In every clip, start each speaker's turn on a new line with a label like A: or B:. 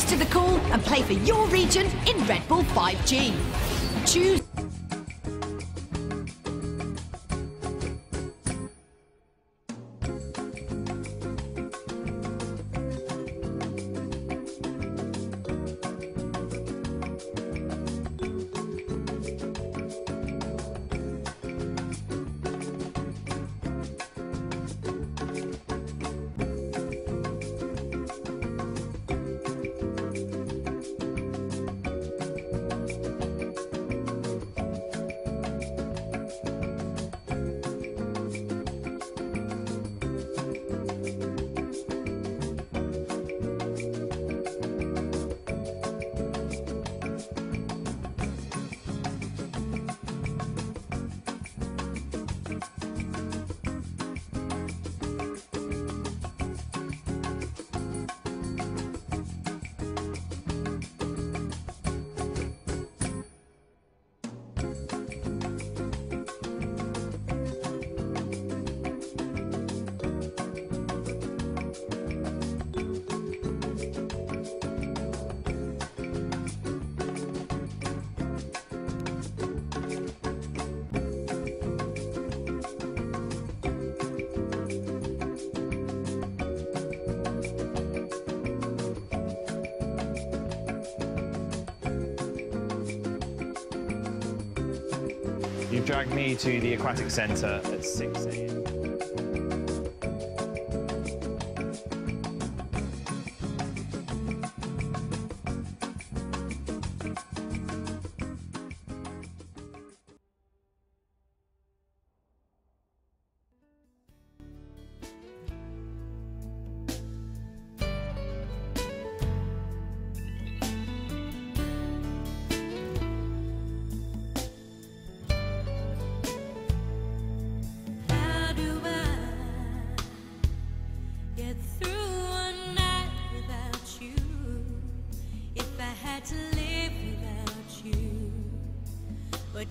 A: Rise to the call and play for your region in Red Bull 5G. Choose
B: aquatic centre at 6 a.m.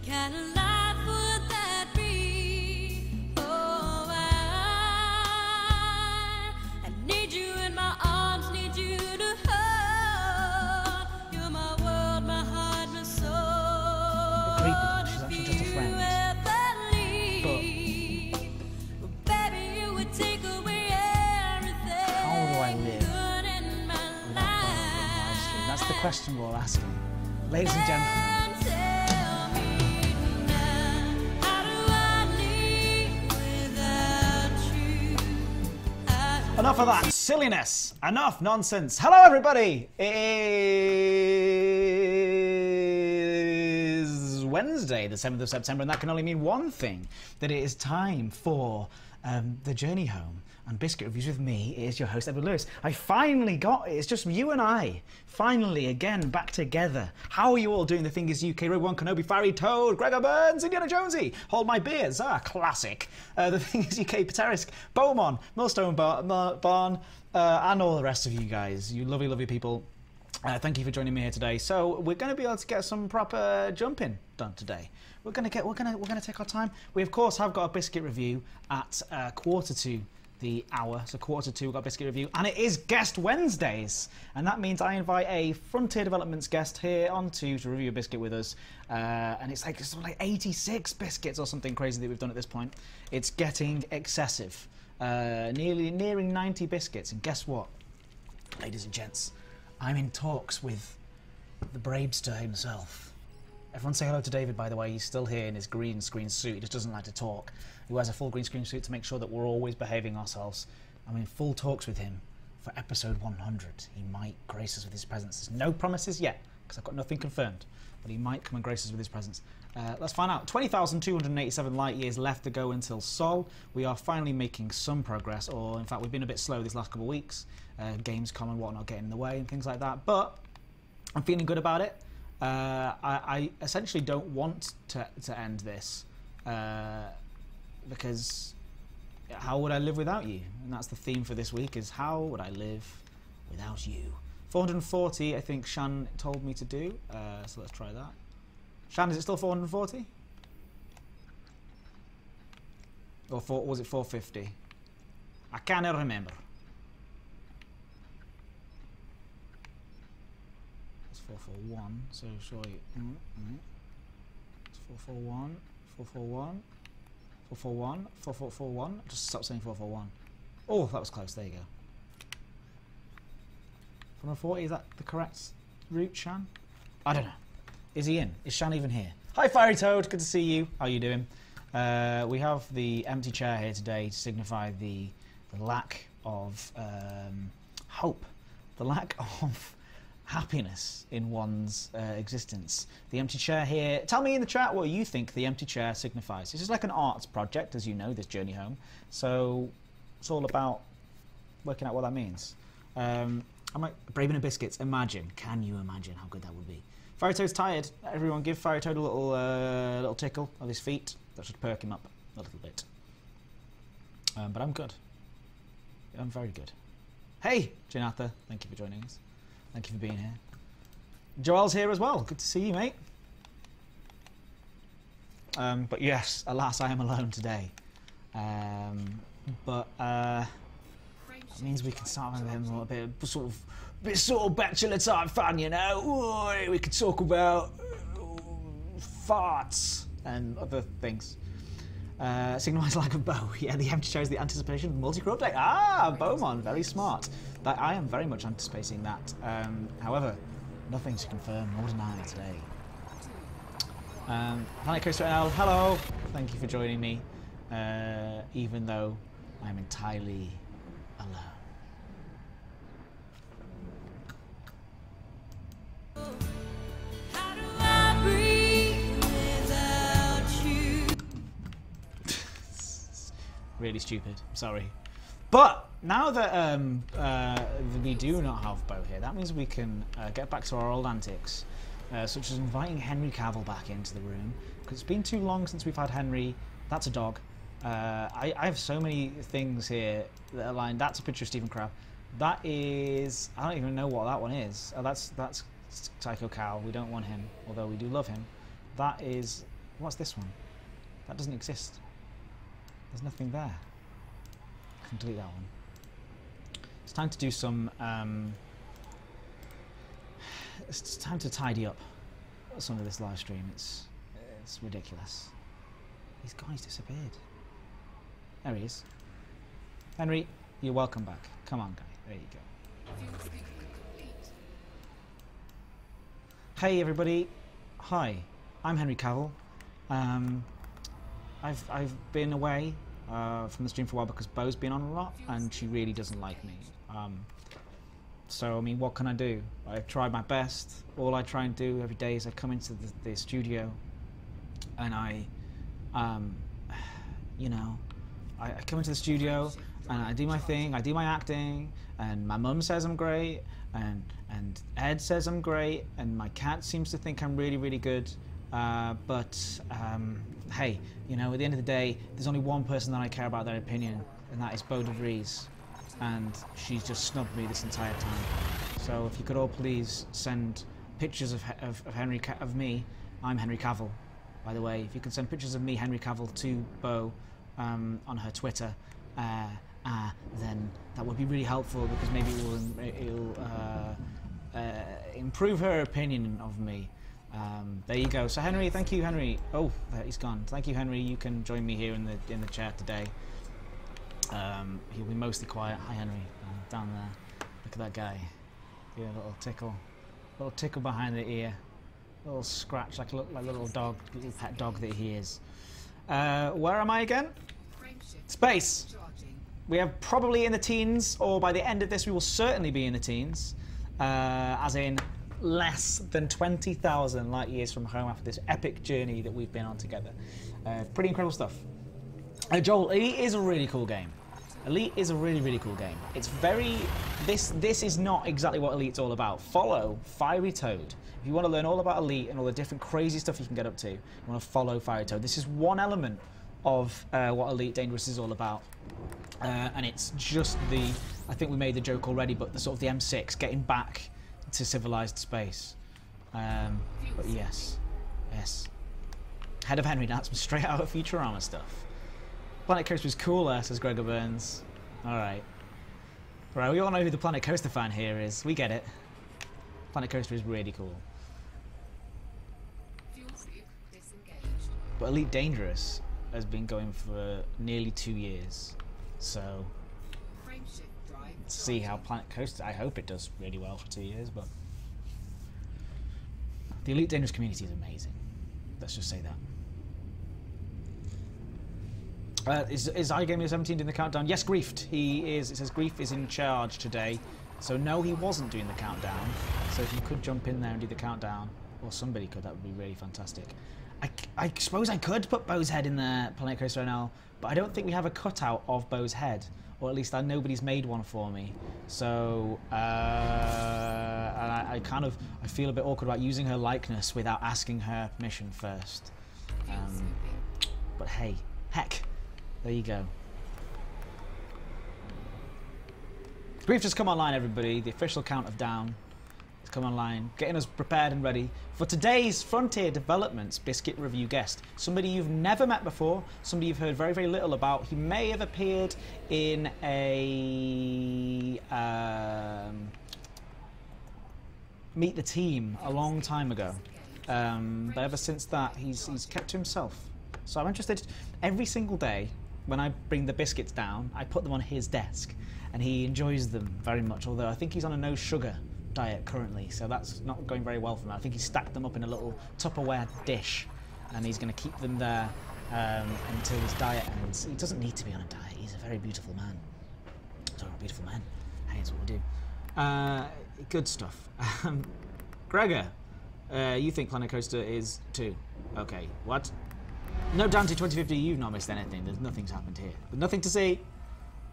C: question oh, we're my world my heart my soul. To baby you would take away everything
D: all asking. Ladies and gentlemen, of that silliness. Enough nonsense. Hello, everybody. It is Wednesday, the 7th of September, and that can only mean one thing that it is time for um, the journey home. And Biscuit Reviews with me is your host, Edward Lewis. I finally got it. It's just you and I. Finally, again, back together. How are you all doing? The thing is UK, Rogue One, Kenobi, Fiery, Toad, Gregor Burns, Indiana Jonesy, Hold My Beers, ah, classic. Uh, the thing is UK, Paterisk, Beaumont, Millstone Bar- Barn, uh, and all the rest of you guys. You lovely, lovely people. Uh, thank you for joining me here today. So we're going to be able to get some proper jumping done today. We're going to get. We're going to. We're going to take our time. We of course have got a biscuit review at uh, quarter to the hour. So quarter to two, we've got biscuit review, and it is guest Wednesdays, and that means I invite a Frontier Developments guest here onto to review a biscuit with us. Uh, and it's like it's like 86 biscuits or something crazy that we've done at this point. It's getting excessive. Uh, nearly nearing 90 biscuits, and guess what, ladies and gents? I'm in talks with the Bravester himself. Everyone say hello to David, by the way. He's still here in his green screen suit. He just doesn't like to talk. He wears a full green screen suit to make sure that we're always behaving ourselves. I'm in full talks with him for episode 100. He might grace us with his presence. There's no promises yet, because I've got nothing confirmed. But he might come and grace us with his presence. Uh, let's find out. 20,287 light years left to go until Sol. We are finally making some progress, or in fact, we've been a bit slow these last couple of weeks. Uh, Gamescom and whatnot getting in the way and things like that. But I'm feeling good about it. Uh, I, I essentially don't want to, to end this uh, because how would I live without you? And that's the theme for this week: is how would I live without you? 440, I think Shan told me to do. Uh, so let's try that. Shan, is it still 440? Or four, was it 450? I cannot remember. 441. So surely. Mm, mm. It's 441. 441. 441. 4441. Just stop saying 441. Oh, that was close. There you go. 440. Is that the correct route, Shan? I don't know. Is he in? Is Shan even here? Hi, Fiery Toad. Good to see you. How are you doing? Uh, we have the empty chair here today to signify the, the lack of um, hope, the lack of happiness in one's uh, existence. The empty chair here. Tell me in the chat what you think the empty chair signifies. This is like an arts project, as you know, this journey home. So it's all about working out what that means. Um, I'm like Braben and Biscuits. Imagine. Can you imagine how good that would be? Fiery Toad's tired. Everyone give Fiery Toad a little, uh, little tickle of his feet. That should perk him up a little bit. Um, but I'm good. I'm very good. Hey, Janatha. Thank you for joining us. Thank you for being here. Joel's here as well. Good to see you, mate. Um, but yes, alas, I am alone today. Um, but uh, that means we can start having a bit of sort of bit sort of bachelor type fun, you know. Ooh, we could talk about farts and other things. Uh, signifies lack of bow. Yeah, the empty shows the anticipation of multi-crew update. Ah, Beaumont, very smart. That I am very much anticipating that. Um, however, nothing to confirm nor deny today. Um, Planet Coaster hello. Thank you for joining me. Uh, even though I'm entirely alone. Really stupid. Sorry. But now that um, uh, we do not have Bo here, that means we can uh, get back to our old antics, uh, such as inviting Henry Cavill back into the room. Because it's been too long since we've had Henry. That's a dog. Uh, I, I have so many things here that are lined. That's a picture of Stephen Crab. That is. I don't even know what that one is. Oh, that's that's Psycho Cow. We don't want him, although we do love him. That is. What's this one? That doesn't exist. There's nothing there. I can delete that one. It's time to do some. Um, it's time to tidy up some of this live stream. It's it's ridiculous. These guys disappeared. There he is. Henry, you're welcome back. Come on, guy. There you go. Hey, everybody. Hi, I'm Henry Cavill. Um, I've I've been away uh, from the stream for a while because Bo's been on a lot, and she really doesn't like me. Um, so I mean, what can I do? I try my best. All I try and do every day is I come into the, the studio, and I, um, you know, I, I come into the studio and I do my thing. I do my acting, and my mum says I'm great, and and Ed says I'm great, and my cat seems to think I'm really really good. Uh, but um, hey, you know, at the end of the day, there's only one person that I care about their opinion, and that is Bo DeVries, and she's just snubbed me this entire time. So if you could all please send pictures of, of, of Henry Ca- of me, I'm Henry Cavill, by the way. If you could send pictures of me, Henry Cavill, to Bo um, on her Twitter, uh, uh, then that would be really helpful because maybe it will, it will uh, uh, improve her opinion of me. Um, there you go. So Henry, thank you, Henry. Oh, he's gone. Thank you, Henry. You can join me here in the in the chat today. Um, he'll be mostly quiet. Hi, Henry. Uh, down there. Look at that guy. A little tickle. little tickle behind the ear. little scratch like a little, like a little dog, little pet dog that he is. Uh, where am I again? Space. We are probably in the teens, or by the end of this, we will certainly be in the teens. Uh, as in less than 20,000 light years from home after this epic journey that we've been on together. Uh, pretty incredible stuff. Uh, Joel, Elite is a really cool game. Elite is a really, really cool game. It's very. This this is not exactly what Elite's all about. Follow Fiery Toad. If you want to learn all about Elite and all the different crazy stuff you can get up to, you want to follow Fiery Toad. This is one element of uh, what Elite Dangerous is all about. Uh, and it's just the. I think we made the joke already, but the sort of the M6 getting back to civilized space. Um, but yes, yes. Head of Henry, that's straight out of Futurama stuff. Planet Coaster is cooler, says Gregor Burns. Alright. Right, we all know who the Planet Coaster fan here is. We get it. Planet Coaster is really cool. But Elite Dangerous has been going for nearly two years. So see how Planet Coaster. I hope it does really well for two years, but the Elite Dangerous community is amazing. Let's just say that. Uh, is, is iGaming 17 doing the countdown? Yes, Griefed. He is. It says Grief is in charge today. So no, he wasn't doing the countdown. So if you could jump in there and do the countdown, or somebody could, that would be really fantastic. I suppose I could put Bo's head in there, Planet Coaster NL, but I don't think we have a cutout of Bo's head, or at least I, nobody's made one for me. So uh, I, I kind of I feel a bit awkward about using her likeness without asking her permission first. Um, but hey, heck, there you go. Grief just come online, everybody. The official count of down has come online, getting us prepared and ready for today's Frontier Developments Biscuit Review guest. Somebody you've never met before, somebody you've heard very, very little about. He may have appeared in a um, Meet the Team a long time ago, um, but ever since that, he's he's kept to himself. So I'm interested. Every single day, when I bring the biscuits down, I put them on his desk, and he enjoys them very much. Although I think he's on a no sugar diet currently, so that's not going very well for him. I think he's stacked them up in a little Tupperware dish, and he's going to keep them there um, until his diet ends. He doesn't need to be on a diet. He's a very beautiful man. So a beautiful man. Hey, that's what we do. Uh, good stuff. Um, Gregor, uh, you think Planet Coaster is two? Okay, what? No, down to 2050, you've not missed anything. There's nothing's happened here. There's nothing to see.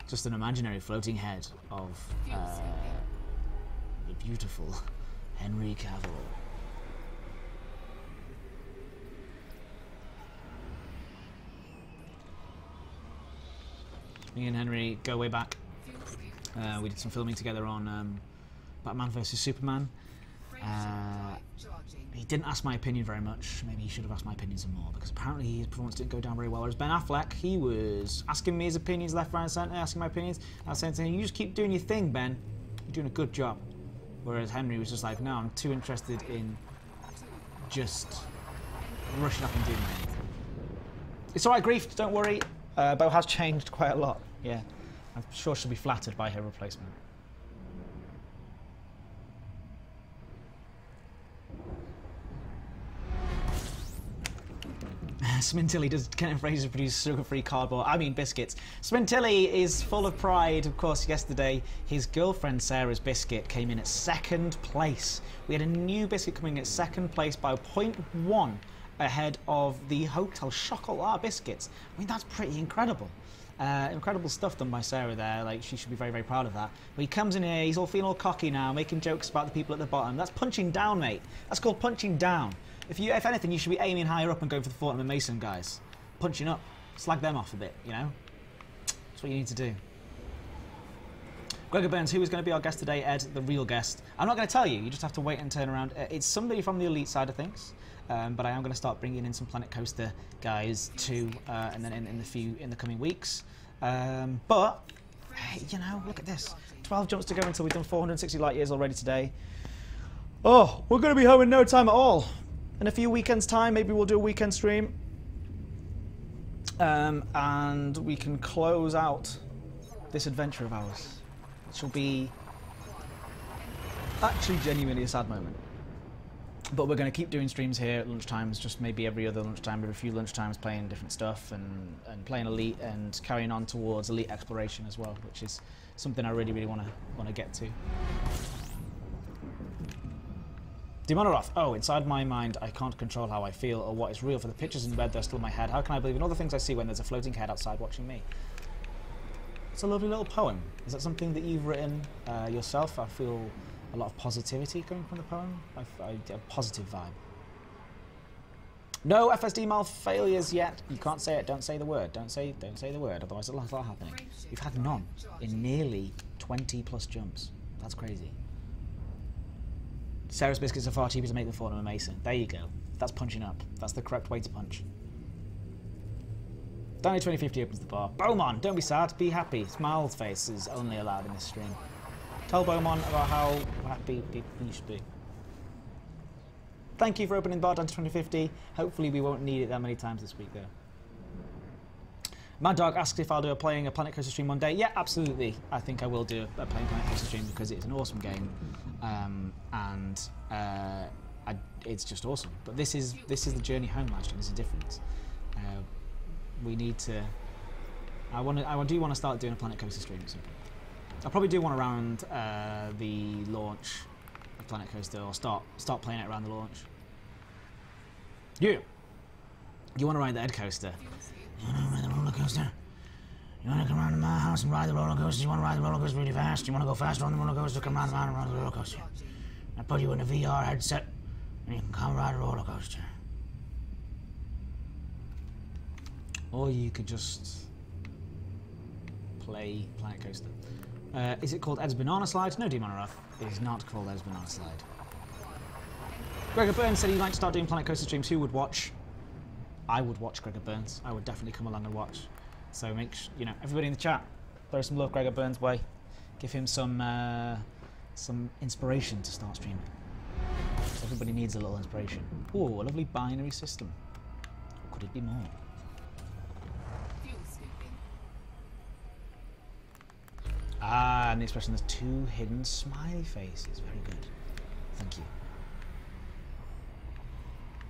D: Just an imaginary floating head of uh, beautiful Henry Cavill. Me and Henry go way back. Uh, we did some filming together on um, Batman vs Superman. Uh,
E: Frameshift drive charging.
D: he didn't ask my opinion very much. Maybe he should have asked my opinion some more because apparently his performance didn't go down very well. Whereas Ben Affleck, he was asking me his opinions left, right, and centre, asking my opinions. I was saying to him, "You just keep doing your thing, Ben. You're doing a good job." Whereas Henry was just like, "No, I'm too interested in just rushing up and doing it." It's all right, grief. Don't worry. Uh, Bo has changed quite a lot. Yeah, I'm sure she'll be flattered by her replacement. Smintilly does Kent & Fraser produce sugar-free cardboard? I mean biscuits. Smintilly is full of pride. Of course, yesterday his girlfriend Sarah's biscuit came in at second place. We had a new biscuit coming at second place by 0.1 ahead of the Hotel Chocolat biscuits. I mean that's pretty incredible. Uh, incredible stuff done by Sarah there. Like she should be very, very proud of that. But he comes in here, he's all feeling all cocky now, making jokes about the people at the bottom. That's punching down, mate. That's called punching down. If you, if anything, you should be aiming higher up and going for the Fortnum and Mason guys. Punching up, slag them off a bit. You know, that's what you need to do. Gregor Burns, who is going to be our guest today, Ed, the real guest. I'm not going to tell you. You just have to wait and turn around. Uh, It's somebody from the elite side of things, um, but I am going to start bringing in some Planet Coaster guys too, uh, and then in, in the few in the coming weeks. Um, but hey, you know, look at this. 12 jumps to go until we've done 460 light years already today. Oh, we're going to be home in no time at all. In a few weekends' time, maybe we'll do a weekend stream. Um, and we can close out this adventure of ours. It shall be actually genuinely a sad moment. But we're going to keep doing streams here at lunchtimes, just maybe every other lunchtime, every few lunchtimes, playing different stuff and, and playing Elite and carrying on towards Elite exploration as well, which is something I really, really want to want to get to. Demonaroth. Oh, inside my mind, I can't control how I feel or what is real, for the pictures in bed, they're still in my head. How can I believe in all the things I see when there's a floating head outside watching me? It's a lovely little poem. Is that something that you've written uh, yourself? I feel a lot of positivity coming from the poem. I, I, a positive vibe. No FSD mal failures yet. You can't say it. Don't say the word. Don't say. Don't say the word. Otherwise, it'll start happening. We've had none in nearly 20 plus jumps. That's crazy. Sarah's biscuits are far cheaper to make than Fortnum and Mason. There you go. That's punching up. That's the correct way to punch. Danny 2050 opens the bar. Beaumont, don't be sad, be happy. Smiles face is only allowed in this stream. Tell Beaumont about how happy you should be. Thank you for opening the bar to 2050. Hopefully, we won't need it that many times this week, though. Mad Dog asks if I'll do a playing a Planet Coaster stream one day. Yeah, absolutely. I think I will do a playing Planet Coaster stream because it's an awesome game, um, and uh, I, it's just awesome. But this is this is the journey home stream. There's a difference. Uh, we need to. I want to. I do want to start doing a Planet Coaster stream. I'll probably do one around uh, the launch of Planet Coaster, or start start playing it around the launch. You. You want to ride the Ed coaster? You want to ride the roller coaster? You want to come around to my house and ride the roller coaster? You want to ride the roller coaster really fast? You want to go faster on the roller coaster? Come around, around and ride the roller coaster. I put you in a VR headset, and you can come ride a roller coaster. Or you could just play Planet Coaster. Uh, is it called Ed's Banana Slide? No, Demon Ruff. It is not called Ed's Banana Slide. Gregor Burns said he'd like to start doing Planet Coaster streams. Who would watch? I would watch Gregor Burns. I would definitely come along and watch. So make sh- you know everybody in the chat throw some love Gregor Burns' way. Give him some uh, some inspiration to start streaming. Everybody needs a little inspiration. Ooh, a lovely binary system. Could it be more? Ah, and the expression there's two hidden smiley faces. Very good. Thank you.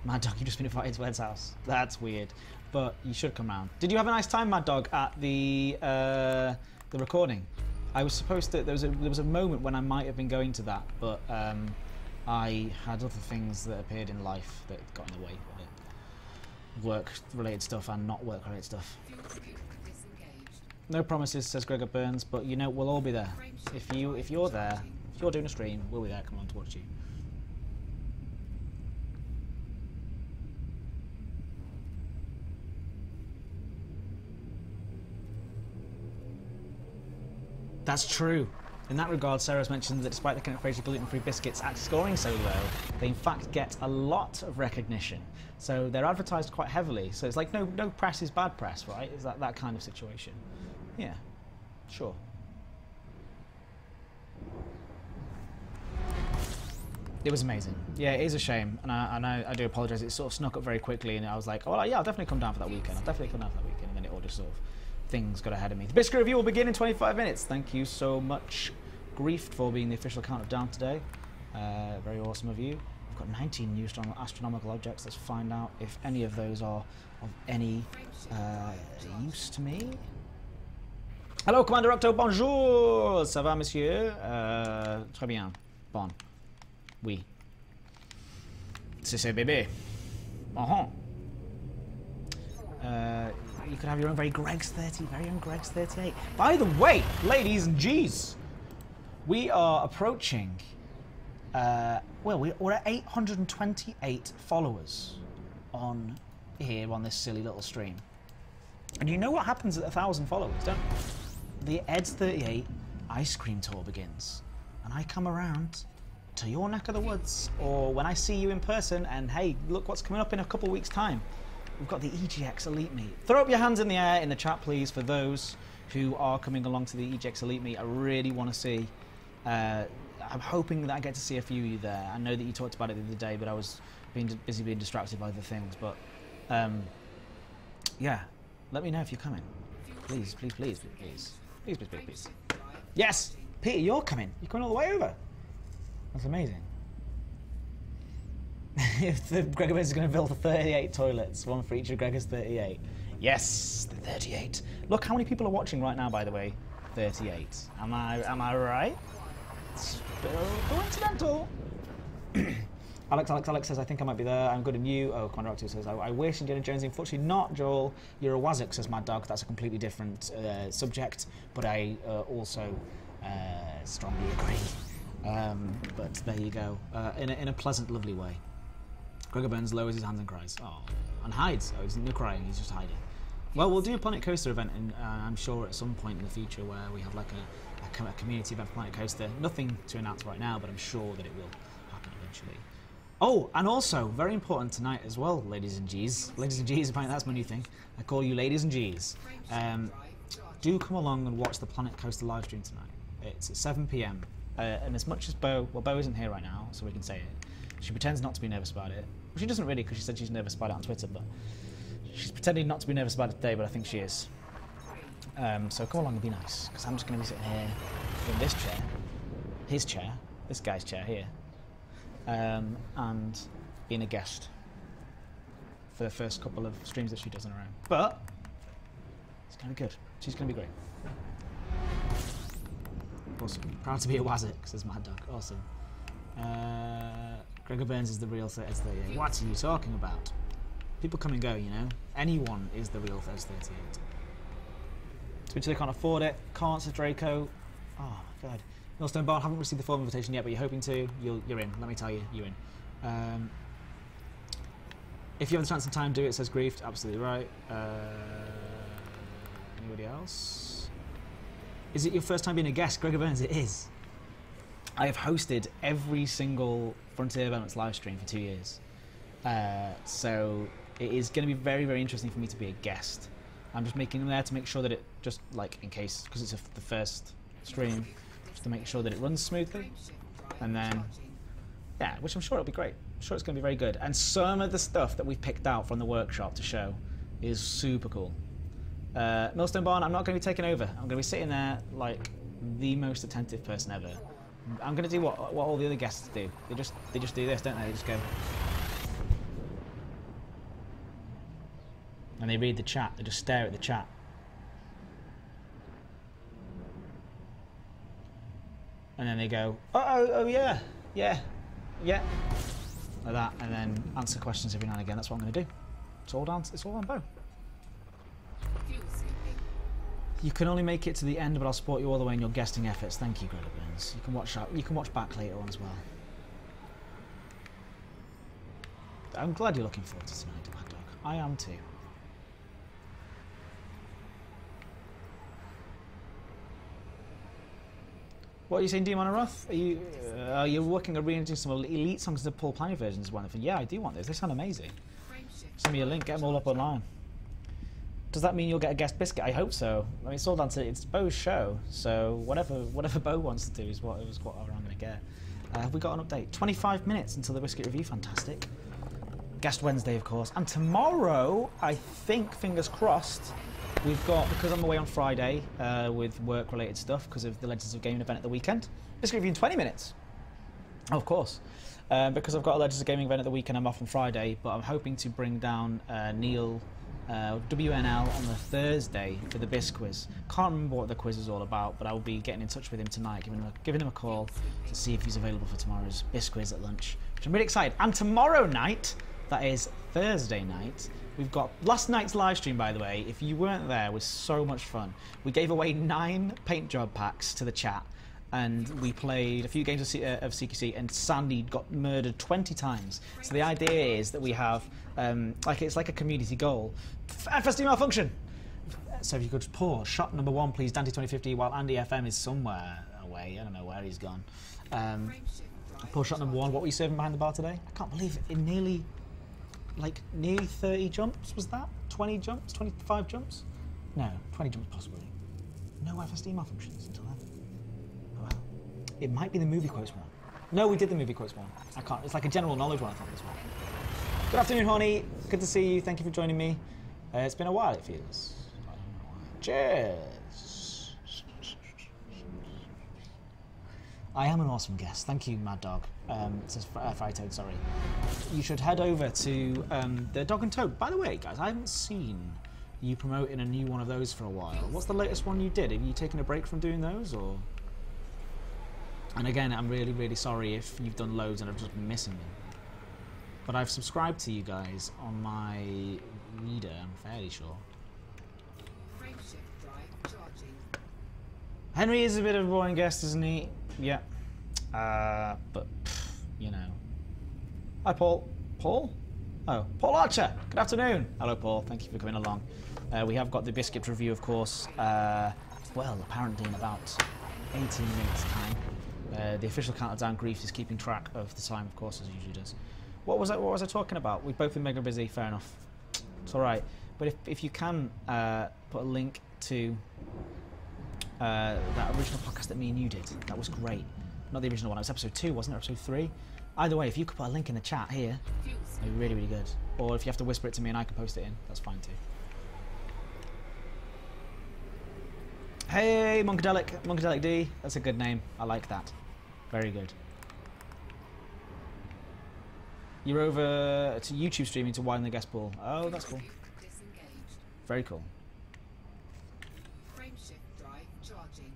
D: Mad Dog, you've just been invited to Ed's house. That's weird. But you should come round. Did you have a nice time, Mad Dog, at the uh, the recording? I was supposed to. There was a there was a moment when I might have been going to that, but um, I had other things that appeared in life that got in the way of it. Work related stuff and not work related stuff. No promises, says Gregor Burns, but you know we'll all be there. If you if you're there, if you're doing a stream, we'll be there. Come on to watch you. That's true. In that regard, Sarah's mentioned that despite the Kent & Fraser gluten-free biscuits at scoring so low, they in fact get a lot of recognition. So they're advertised quite heavily. So it's like no no press is bad press, right? Is that that kind of situation? Yeah, sure. It was amazing. Yeah, it is a shame, and I, and I, I do apologise. It sort of snuck up very quickly, and I was like, oh yeah, I'll definitely come down for that weekend. I'll definitely come down for that weekend, and then it all just sort of things got ahead of me. The biscuit review will begin in 25 minutes. Thank you so much, Grief, for being the official account of Down today. Uh, very awesome of you. I've got 19 new astron- astronomical objects. Let's find out if any of those are of any uh, use to me. Hello, Commander Octo, bonjour! Ça va, monsieur? Euh, très bien. Bon. Oui. C'est ce bébé. Uh, you could have your own very Greg's 30, very own Greg's 38. By the way, ladies and G's, we are approaching. Uh, well, we- we're at 828 followers on here on this silly little stream. And you know what happens at a thousand followers, don't you? The Ed's 38 ice cream tour begins. And I come around to your neck of the woods, or when I see you in person, and hey, look what's coming up in a couple weeks' time. We've got the EGX Elite Meet. Throw up your hands in the air in the chat, please, for those who are coming along to the EGX Elite Meet. I really want to see. Uh, I'm hoping that I get to see a few of you there. I know that you talked about it the other day, but I was being busy being distracted by other things. But um, yeah, let me know if you're coming. Please, please, please, please, please, please, please, please. Yes, Peter, you're coming. You're coming all the way over. That's amazing if the Gregor is going to build 38 toilets, one for each of Gregor's 38. Yes, the 38. Look how many people are watching right now, by the way. 38. Am I am I right? It's coincidental. Alex, Alex, Alex says, I think I might be there. I'm good and you. Oh, Commander Octo says, I, wish I wish Indiana Jones. Unfortunately, not, Joel. You're a Wazzock, says Mad Dog. That's a completely different uh, subject, but I uh, also uh, strongly agree. Um, but there you go. Uh, in, a, in a pleasant, lovely way. Gregor Burns lowers his hands and cries. Oh, and hides. Oh, he's not crying, he's just hiding. Well, we'll do a Planet Coaster event, and uh, I'm sure at some point in the future where we have like a, a, a community event for Planet Coaster. Nothing to announce right now, but I'm sure that it will happen eventually. Oh, and also, very important tonight as well, ladies and G's. Ladies and G's, apparently that's my new thing. I call you ladies and G's. Um, do come along and watch the Planet Coaster live stream tonight. It's at 7 pm. Uh, and as much as Bo, well, Bo isn't here right now, so we can say it. She pretends not to be nervous about it. Well, she doesn't really because she said she's nervous about it on Twitter, but she's pretending not to be nervous about it today, but I think she is. Um, so come along and be nice, because I'm just going to be sitting here in this chair, his chair, this guy's chair here, um, and being a guest for the first couple of streams that she does on her own. But it's going to be good. She's going to be great. Awesome. Proud to be a Wazit, says Mad Dog. Awesome. Uh, Gregor Burns is the real Thirst 38. What are you talking about? People come and go, you know? Anyone is the real Thirst 38. Twitch, they can't afford it. Can't, Draco. Oh my god. Millstone Bar, haven't received the formal invitation yet, but you're hoping to. You'll, you're in. Let me tell you, you're in. Um, if you have the chance and time, do it, says Griefed. Absolutely right. Uh, anybody else? Is it your first time being a guest? Gregor Burns, it is. I have hosted every single Frontier Developments live stream for two years. Uh, so it is going to be very, very interesting for me to be a guest. I'm just making them there to make sure that it just like in case because it's a, the first stream, just to make sure that it runs smoothly, and then yeah, which I'm sure it'll be great. I'm sure it's going to be very good. And some of the stuff that we've picked out from the workshop to show is super cool. Uh, Millstone Barn, I'm not going to be taking over. I'm going to be sitting there like the most attentive person ever. I'm going to do what what all the other guests do. They just they just do this, don't they? They just go. And they read the chat. They just stare at the chat. And then they go, oh, oh, oh yeah, yeah, yeah, like that, and then answer questions every now and again. That's what I'm going to do. It's all down. It's all on Bo. You can only make it to the end, but I'll support you all the way in your guesting efforts. Thank you, Gregor Burns. You can watch that. You can watch back later on as well. I'm glad you're looking forward to tonight, Mad Dog. I am too. What are you saying, Demon Roth? Are you uh, are you working on rearranging some elite songs into Paul Planning versions? One of them. Yeah, I do want those. They sound amazing. Send me a link. Get them all up online. Does that mean you'll get a guest biscuit? I hope so. I mean, it's all down to it's Bo's show, so whatever whatever Bo wants to do is what is what I'm going to get. Uh, have we got an update? 25 minutes until the biscuit review. Fantastic. Guest Wednesday, of course, and tomorrow I think, fingers crossed, we've got because I'm away on Friday uh, with work-related stuff because of the Legends of Gaming event at the weekend. Biscuit review in 20 minutes. Of course. Um, because I've got a Legends of Gaming event at the weekend, I'm off on Friday, but I'm hoping to bring down uh, Neil uh, WNL on the Thursday for the bisquiz. Can't remember what the quiz is all about, but I will be getting in touch with him tonight, giving him a, giving him a call to see if he's available for tomorrow's bisquiz at lunch, which I'm really excited. And tomorrow night, that is Thursday night, we've got last night's live stream, by the way. If you weren't there, was so much fun. We gave away nine paint job packs to the chat and we played a few games of, C- uh, of CQC, and Sandy got murdered 20 times. So the idea is that we have, um, like it's like a community goal. FSD malfunction! So if you could pause, shot number one, please, Dante 2050, while Andy FM is somewhere away. I don't know where he's gone. Um, pause shot number one. What were you serving behind the bar today? I can't believe it. In nearly, like, nearly 30 jumps, was that? 20 jumps? 25 jumps? No, 20 jumps possibly. No FSD malfunctions until. It might be the movie quotes one. No, we did the movie quotes one. I can't. It's like a general knowledge one. I thought this one. Good afternoon, Horny. Good to see you. Thank you for joining me. Uh, it's been a while. It feels. Cheers. I am an awesome guest. Thank you, Mad Dog. Um, says uh, Fiery Toad, sorry. You should head over to um, the Dog and Toad. By the way, guys, I haven't seen you promoting a new one of those for a while. What's the latest one you did? Have you taken a break from doing those, or? And again, I'm really, really sorry if you've done loads and I've just been missing them. But I've subscribed to you guys on my reader, I'm fairly sure. Henry is a bit of a boring guest, isn't he? Yeah. Uh, but, pff, you know. Hi, Paul. Paul? Oh, Paul Archer. Good afternoon. Hello, Paul. Thank you for coming along. Uh, we have got the biscuit review, of course. Uh, well, apparently in about 18 minutes' time. Uh, the official countdown grief is keeping track of the time, of course, as it usually does. What was I? What was I talking about? We've both been mega busy. Fair enough. It's all right. But if, if you can uh, put a link to uh, that original podcast that me and you did, that was great. Not the original one. It was episode two, wasn't it? Episode three. Either way, if you could put a link in the chat here, it'd be really, really good. Or if you have to whisper it to me and I can post it in, that's fine too. Hey, Monkadelic, Monkadelic D. That's a good name. I like that. Very good. You're over to YouTube streaming to widen the guest pool. Oh, that's cool. Very cool.
E: Frameshift drive charging.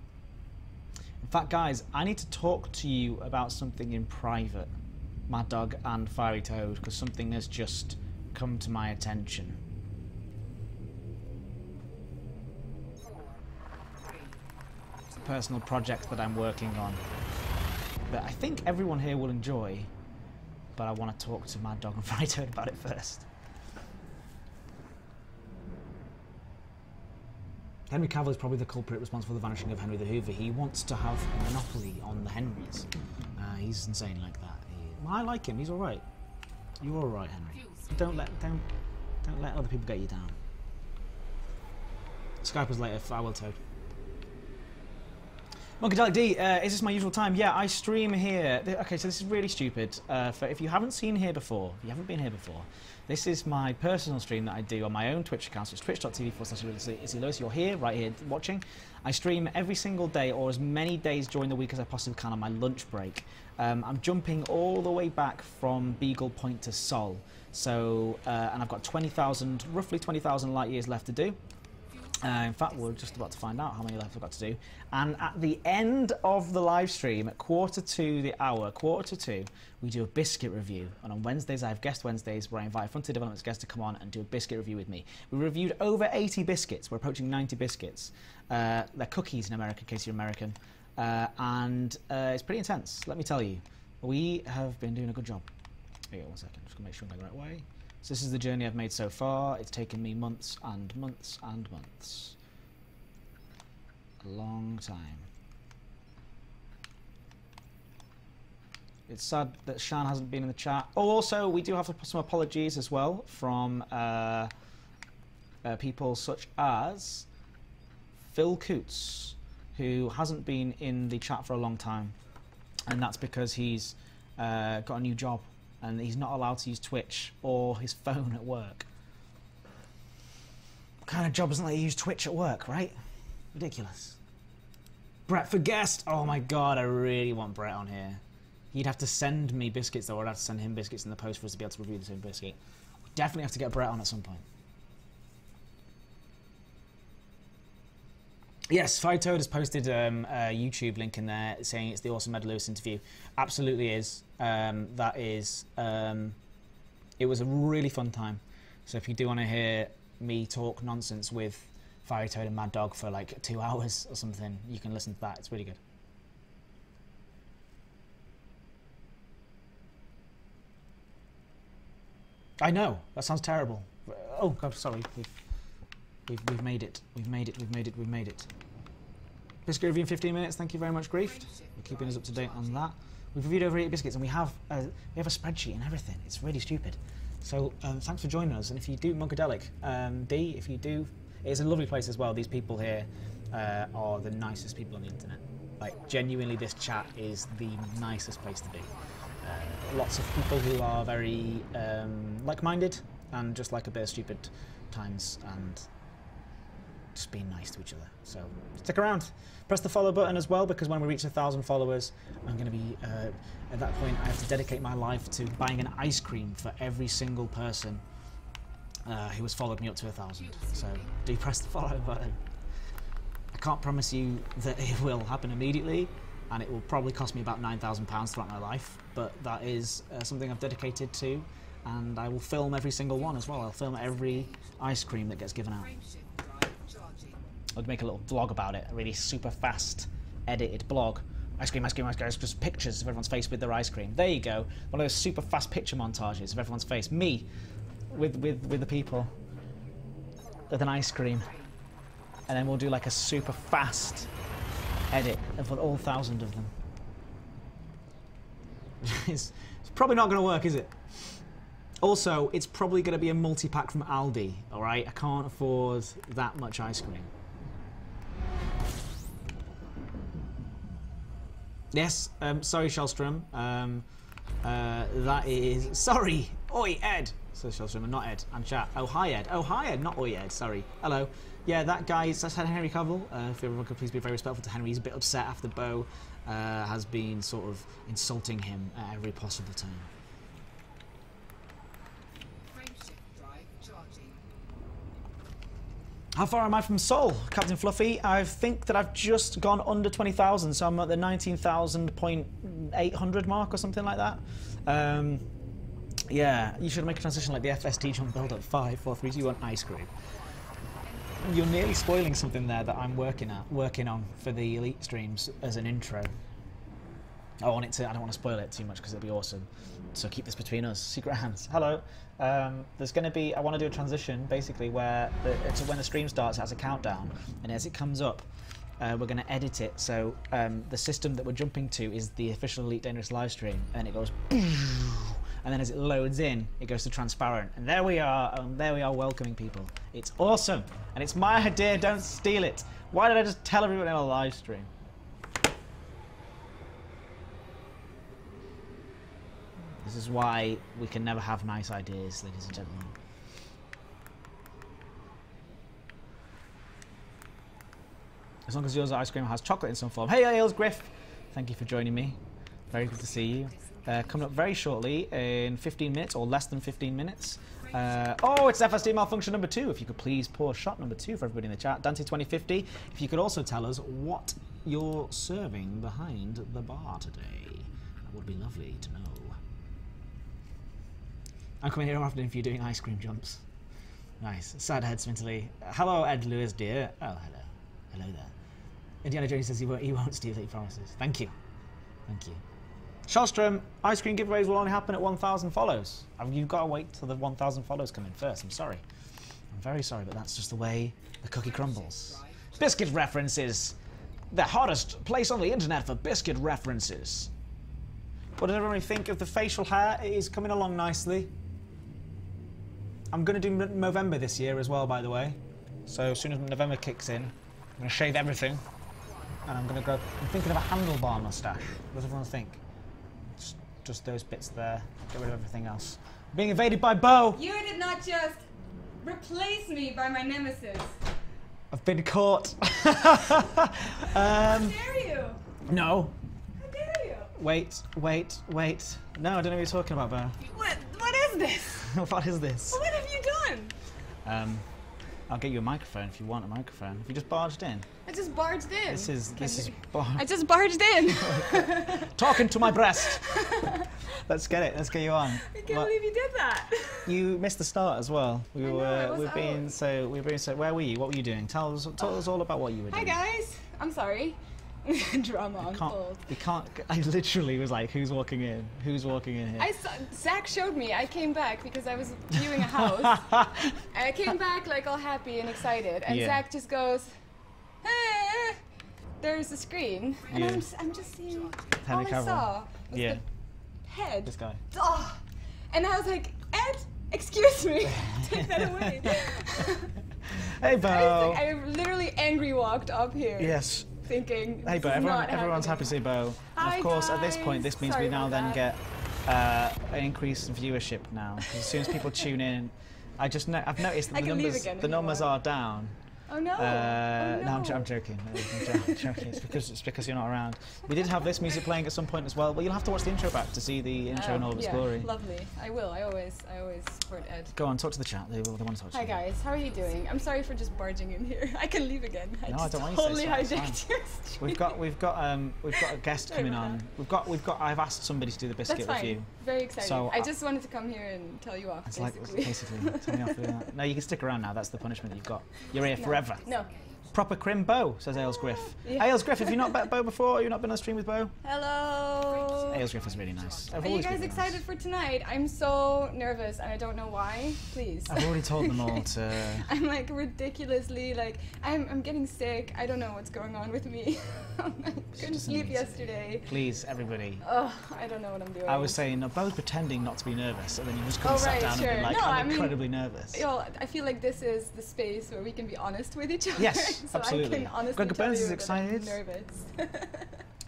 D: In fact, guys, I need to talk to you about something in private, Mad Dog and Fiery Toad, because something has just come to my attention.
E: Four, three,
D: Personal project that I'm working on. That I think everyone here will enjoy, but I want to talk to Mad Dog and Toad about it first. Henry Cavill is probably the culprit responsible for the vanishing of Henry the Hoover. He wants to have a monopoly on the Henrys. Uh, he's insane like that. He- I like him. He's all right. You're all right, Henry. Don't let don't don't let other people get you down. Skype us later. Will, Toad. Monkadelic D, uh, is this my usual time? Yeah, I stream here. Okay, so this is really stupid. Uh, for if you haven't seen here before, if you haven't been here before, this is my personal stream that I do on my own Twitch account. So it's twitch.tv forward slash Lewis. You're here, right here, watching. I stream every single day or as many days during the week as I possibly can on my lunch break. Um, I'm jumping all the way back from Beagle Point to Sol. So, uh, and I've got 20,000, roughly 20,000 light years left to do. Uh, in fact, we're just about to find out how many left I've got to do. And at the end of the live stream, at quarter to the hour, quarter to two, we do a biscuit review. And on Wednesdays, I have guest Wednesdays where I invite Frontier Developments guests to come on and do a biscuit review with me. We reviewed over 80 biscuits. We're approaching 90 biscuits. Uh, they're cookies in America, in case you're American. Uh, and uh, it's pretty intense, let me tell you. We have been doing a good job. On one second, just gonna make sure I'm going the right way. So this is the journey I've made so far. It's taken me months and months and months. A long time. It's sad that Shan hasn't been in the chat. Oh, also, we do have some apologies as well from uh, uh, people such as Phil Coots, who hasn't been in the chat for a long time. And that's because he's uh, got a new job and he's not allowed to use Twitch or his phone at work. What kind of job doesn't let you use Twitch at work, right? Ridiculous. Brett for guest. Oh my god, I really want Brett on here. He'd have to send me biscuits, though, or I'd have to send him biscuits in the post for us to be able to review the same biscuit. We definitely have to get Brett on at some point. Yes, Fiery Toad has posted um, a YouTube link in there saying it's the awesome Ed Lewis interview. Absolutely is. Um, that is. Um, it was a really fun time. So if you do want to hear me talk nonsense with Fiery Toad and Mad Dog for like two hours or something, you can listen to that. It's really good. I know that sounds terrible. Oh God, sorry. We've, we've, we've made it. We've made it. We've made it. We've made it. Biscuit review in 15 minutes. Thank you very much, Griefed. You're keeping us up to date on that. We've reviewed over 80 biscuits, and we have a, we have a spreadsheet and everything. It's really stupid. So um, thanks for joining us. And if you do Monkadelic, um, D, if you do, it's a lovely place as well. These people here uh, are the nicest people on the internet. Like genuinely, this chat is the nicest place to be. Uh, lots of people who are very um, like-minded and just like a bit of stupid times and just being nice to each other. So stick around. Press the follow button as well because when we reach a thousand followers, I'm going to be uh, at that point. I have to dedicate my life to buying an ice cream for every single person uh, who has followed me up to a thousand. So do press the follow button. I can't promise you that it will happen immediately, and it will probably cost me about nine thousand pounds throughout my life. But that is uh, something I've dedicated to, and I will film every single one as well. I'll film every ice cream that gets given out. I'd make a little vlog about it, a really super fast edited blog. Ice cream, ice cream, ice cream, just pictures of everyone's face with their ice cream. There you go. One of those super fast picture montages of everyone's face. Me with with with the people with an ice cream. And then we'll do like a super fast edit of all thousand of them. it's, it's probably not going to work, is it? Also, it's probably going to be a multi-pack from Aldi, all right? I can't afford that much ice cream. Yes, um, sorry, Shellstrom. Um, Uh, that is sorry. Oi, Ed. Says Shellstreamer, not Ed. And chat. Oh, hi, Ed. Oh, hi, Ed. Not Oi, Ed. Sorry. Hello. Yeah, that guy is that's Henry Cavill. Uh, if everyone could please be very respectful to Henry. He's a bit upset after Bo uh, has been sort of insulting him at every possible turn. How far am I from Sol, Captain Fluffy? I think that I've just gone under 20,000, so I'm at the 19,800 mark or something like that. Um, yeah, you should make a transition like the FSD jump build up 5, 4, 3, 2, 1, ice cream. You're nearly spoiling something there that I'm working at, working on for the elite streams as an intro. I want it to. I don't want to spoil it too much because it'll be awesome. So keep this between us. Secret hands. Hello. Um, there's going to be. I want to do a transition basically where the, it's when the stream starts, it has a countdown, and as it comes up, uh, we're going to edit it. So um, the system that we're jumping to is the official Elite Dangerous live stream, and it goes. And then as it loads in, it goes to transparent. And there we are, and there we are welcoming people. It's awesome. And it's my idea, don't steal it. Why did I just tell everyone in a live stream? This is why we can never have nice ideas, ladies and gentlemen. As long as yours ice cream has chocolate in some form. Hey, Ailes Griff! Thank you for joining me. Very good to see you. Uh, coming up very shortly in 15 minutes or less than 15 minutes. Uh, oh, it's FSD malfunction number two. If you could please pour shot number two for everybody in the chat. Dante 2050. If you could also tell us what you're serving behind the bar today. That would be lovely to know. I'm coming here often if you're doing ice cream jumps. Nice. Sad head Swinterly. Hello, Ed Lewis, dear. Oh, hello. Hello there. Indiana Jones says he won't, he won't steal, he promises. Thank you. Thank you. Shellstrom, ice cream giveaways will only happen at 1,000 follows. You've got to wait till the 1,000 follows come in first. I'm sorry. I'm very sorry, but that's just the way the cookie crumbles. Biscuit references. The hottest place on the internet for biscuit references. What did everyone think of the facial hair? It is coming along nicely. I'm going to do November this year as well, by the way. So as soon as November kicks in, I'm going to shave everything. And I'm going to go. I'm thinking of a handlebar mustache. What does everyone think? Just, just those bits there. Get rid of everything else. Being invaded by Bo!
F: You did not just replace me by my nemesis.
D: I've been caught.
F: How
D: um,
F: dare you?
D: no.
F: How dare you?
D: Wait, wait, wait. No, I don't know what you're talking about, Bo.
F: What? What is this?
D: what is this?
F: What have you done?
D: Um, I'll get you a microphone if you want a microphone. If you just barged in?
F: I just barged in.
D: This is this is bar-
F: I just barged in.
D: talking to my breast. Let's get it. Let's get you on.
F: I can't
D: What-
F: believe you did that.
D: You missed the start as well. We
F: I know,
D: were we've been so we've been so where were you? What were you doing? Tell us tell us all about what you were doing.
F: Hi guys. I'm sorry. Drama on
D: Can't,
F: hold.
D: can't. I literally was like, "Who's walking in? Who's walking in here?"
F: I saw, Zach showed me. I came back because I was viewing a house. and I came back like all happy and excited, and
D: Yeah.
F: Zach just goes, "Eh, "There's a screen," and
D: Yeah.
F: I'm, s- I'm just seeing.
D: Henry
F: all I saw was
D: Yeah.
F: the head.
D: this guy.
F: Oh. And I was like, Ed, excuse me, take that away.
D: Hey,
F: I,
D: Bo.
F: was like- I literally angry walked up here.
D: yes.
F: Thinking.
D: Hey, Bo. Everyone, everyone's happy to see Bo.
F: Hi,
D: of course, at this point, this means
F: Sorry
D: we now then
F: that.
D: get uh, an increase in viewership now. as soon as people tune in, I just know, I've noticed that the numbers the numbers are down.
F: Oh no.
D: Uh,
F: oh,
D: no, I'm, I'm joking. I'm joking. It's because it's because you're not around. We did have this music playing at some point as well. Well, you'll have to watch the intro back to see the intro in
F: Oh,
D: all of its
F: yeah,
D: glory.
F: Lovely. I will. I always, I always support Ed.
D: Go on, talk to the chat. They, they want to talk to
F: Hi
D: you.
F: guys, how are you doing? I'm sorry for just barging in here. I can leave again. I
D: No, I don't want you to,
F: totally
D: it's
F: hijacked your stream.
D: We've got we've got um we've got a guest coming on.
F: that.
D: We've got we've got I've asked somebody to do the biscuit review.
F: Very excited.
D: So,
F: I
D: uh,
F: just wanted to come here and tell you off.
D: It's like
F: basically.
D: basically tell me off. No, you can stick around now. That's the punishment you've got. You're here
F: No.
D: forever.
F: No.
D: Proper crim Bo, says Ailes Griff.
F: Yeah.
D: Ailes Griff, have you not met Bo before? Have you not been on stream with Bo?
F: Hello.
D: Ailes Griff is really nice. I've
F: Are you guys
D: really
F: excited
D: nice.
F: for tonight? I'm so nervous and I don't know why. Please.
D: I've already told them all to.
F: I'm like ridiculously like I'm I'm getting sick. I don't know what's going on with me. Oh I couldn't sleep yesterday.
D: Please, everybody.
F: Ugh, I don't know what I'm doing.
D: I was saying, no, Bo's pretending not to be nervous, and then you just oh, come
F: Oh,
D: sat
F: right,
D: down and be like,
F: No,
D: I'm
F: I mean-
D: incredibly nervous.
F: Yo, I feel like this is the space where we can be honest with each other.
D: Yes,
F: so
D: absolutely.
F: I can honestly
D: Greg Burns is excited.
F: nervous.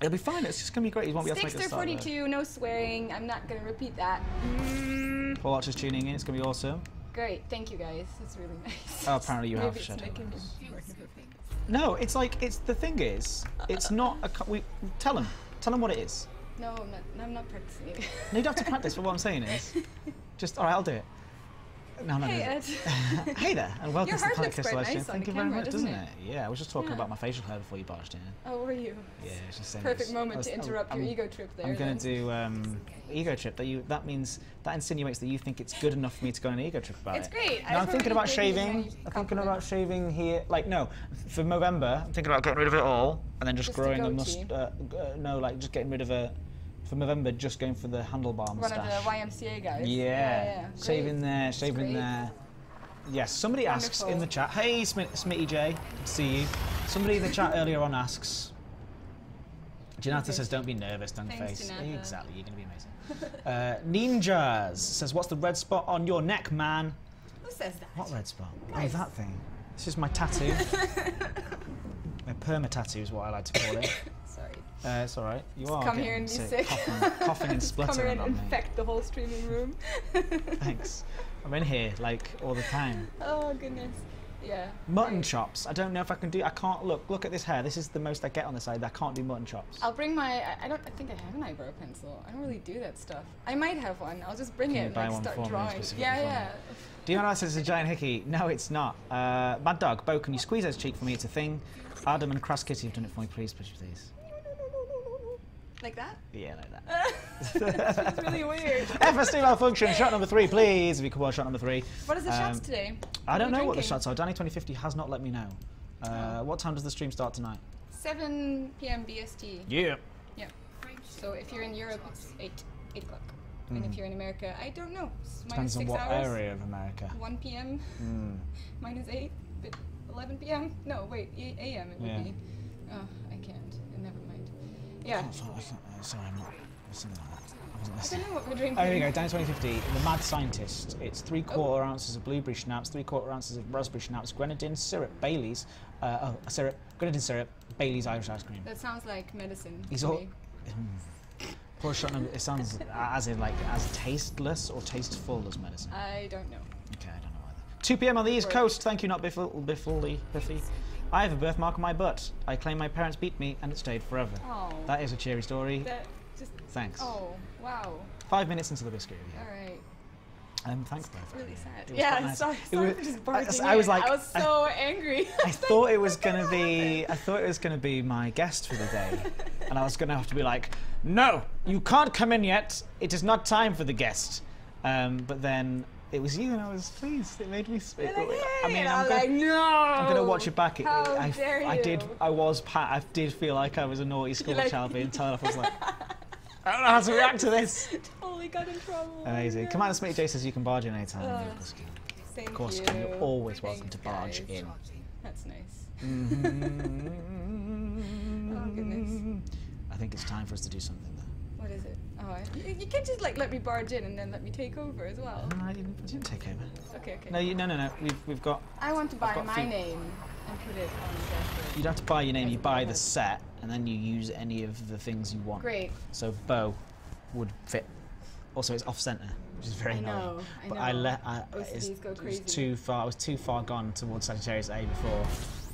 D: It'll be fine. It's just gonna be great. You won't be able to
F: Sticks
D: make
F: are
D: it start. though.
F: no swearing. I'm not gonna repeat that. Mm,
D: Paul Archer's tuning in. It's gonna be awesome.
F: great, thank you guys. That's really nice.
D: Oh, apparently you have
F: Maybe
D: shadow
F: making me
D: lens.
F: more nervous.
D: No, it's like it's the thing is, it's not a. We tell them, tell them what it is.
F: No, I'm not. I'm not practicing.
D: No, you don't have to practice. But what I'm saying is, just all right. I'll do it. No, no,
F: hey. Ed.
D: hey there, and welcome
F: Your
D: to the
F: heart
D: Planet
F: looks
D: Crystal
F: quite
D: Legend.
F: nice
D: Thank you very much, doesn't it?
F: it?
D: Yeah, I was just talking
F: Yeah.
D: about my facial hair before you barged in.
F: oh, were you?
D: Yeah, it's just saying.
F: Perfect moment
D: was-
F: to interrupt
D: I'm-
F: your ego trip there.
D: I'm going to do um, ego trip. That you that means that insinuates that you think it's good enough for me to go on an ego trip about
F: It's
D: it.
F: great.
D: No, I'm thinking about shaving. I'm thinking about shaving here. Like no, for November, I'm thinking about getting rid of it all and then just,
F: Just
D: growing a must. Uh, uh, no, like just getting rid of a. For November, just going for the handlebar
F: One
D: mustache.
F: of the YMCA guys.
D: Yeah,
F: yeah.
D: shaving
F: Great.
D: there,
F: saving
D: there. Yes, somebody asks in the chat. Hey, Smi- Smitty J, good to see you. Somebody in the chat earlier on asks. Janata says, "Don't be nervous, don't
F: Thanks,
D: face."
F: Janata.
D: Exactly, you're gonna be amazing. uh, Ninjas says, "What's the red spot on your neck, man?"
F: Who says that?
D: What red spot? Oh, that thing. This is my tattoo. my perma tattoo is what I like to call it. Uh, it's all right. You are
F: come here and be
D: sick,
F: sick.
D: coughing, coughing and
F: Come here
D: spluttering
F: and
D: on me.
F: infect the whole streaming room.
D: Thanks. I'm in here like all the time.
F: oh goodness. Yeah.
D: Mutton
F: right.
D: chops. I don't know if I can do. I can't look. Look at this hair. This is the most I get on the side. I can't do mutton chops.
F: I'll bring my. I- I don't. I think I have an eyebrow pencil. I don't really do that stuff. I might have one. I'll just bring
D: Can
F: it
D: you
F: and like, start drawing. Yeah, yeah.
D: Dion says it's a giant hickey. No, it's not. Uh, Mad Dog, Bo, can you squeeze those cheek for me? It's a thing. Adam and Crass Kitty have done it for me. Please, please, please.
F: Like that?
D: Yeah, like that.
F: It's really weird.
D: FSD malfunction. Shot number three, please. If you could watch shot number three.
F: What are the shots
D: Um,
F: today?
D: I don't know what the shots are. Danny 2050 has not let me know. Uh,
F: Oh.
D: What time does the stream start tonight?
F: 7 p.m. BST.
D: Yeah.
F: Yeah. So if you're in Europe, it's 8, 8 o'clock. And if you're in America, I don't know.
D: Mm. Depends on
F: 6
D: what
F: hours.
D: area of America.
F: 1 p.m.
D: Mm.
F: minus 8. But 11 p.m. No, wait, 8 a.m. it would
D: Yeah.
F: be. Oh, I can't. Never mind. Yeah.
D: I can't, I can't, uh, sorry, I'm not. Something. I wasn't
F: I
D: listening.
F: don't know what we're drinking.
D: Oh, here we go. Danny 2050, the Mad Scientist. It's three quarter ounces of blueberry schnapps, three quarter ounces of raspberry schnapps, grenadine syrup, Bailey's, uh, oh, syrup, grenadine syrup, Bailey's Irish ice cream.
F: That sounds like medicine.
D: He's
F: to
D: all.
F: me.
D: Pour shot number. It sounds as in like as tasteless or tasteful as medicine.
F: I don't know.
D: Okay, I don't know either. 2 p.m. on the East Coast. Thank you, not Biffle, Biffle, Biffy. I have a birthmark on my butt. I claim my parents beat me, and it stayed forever.
F: Oh.
D: That is a cheery story.
F: That just.
D: Thanks.
F: Oh, wow.
D: Five minutes into the biscuit review.
F: All right.
D: Um, thanks, both.
F: It's really sad.
D: It
F: Yeah,
D: nice.
F: sorry,
D: It was-
F: just
D: I- I was like-
F: I was
D: I-
F: so angry.
D: I thought it was gonna be. I thought it was gonna be my guest for the day, and I was gonna have to be like, "No, you can't come in yet. It is not time for the guest." Um, but then it was you, and I was pleased. It made me.
F: You're like,
D: I mean, I'm
F: I'm
D: gonna,
F: like, no.
D: I'm gonna watch it back. It, I,
F: dare
D: I did. I was. Pat. I did feel like I was a naughty school
F: like-
D: child being told off. I was like, I don't know how to react to this.
F: totally got in trouble.
D: Amazing.
F: Yeah.
D: Commander Smitty J says you can barge in anytime.
F: Uh,
D: Of course you can.
F: Thank
D: Of course,
F: you.
D: You're always welcome to barge
F: guys.
D: in.
F: That's nice.
D: oh
F: goodness.
D: I think it's time for us to do something though.
F: What is it? Oh, you, you can't just like let me barge in and then let me take over as well.
D: No, you didn't, you didn't take over.
F: Okay, okay.
D: No, you, no, no, no. We've we've got.
F: I want to buy my
D: few-
F: name and put it on the dashboard.
D: You don't have to buy your name. You buy the set, and then you use any of the things you want.
F: Great.
D: So bow would fit. Also, it's off center, which is very
F: I
D: annoying.
F: know, I
D: but I
F: know.
D: let. I,
F: OCDs
D: it's,
F: go
D: it was too far. I was too far gone towards Sagittarius A before.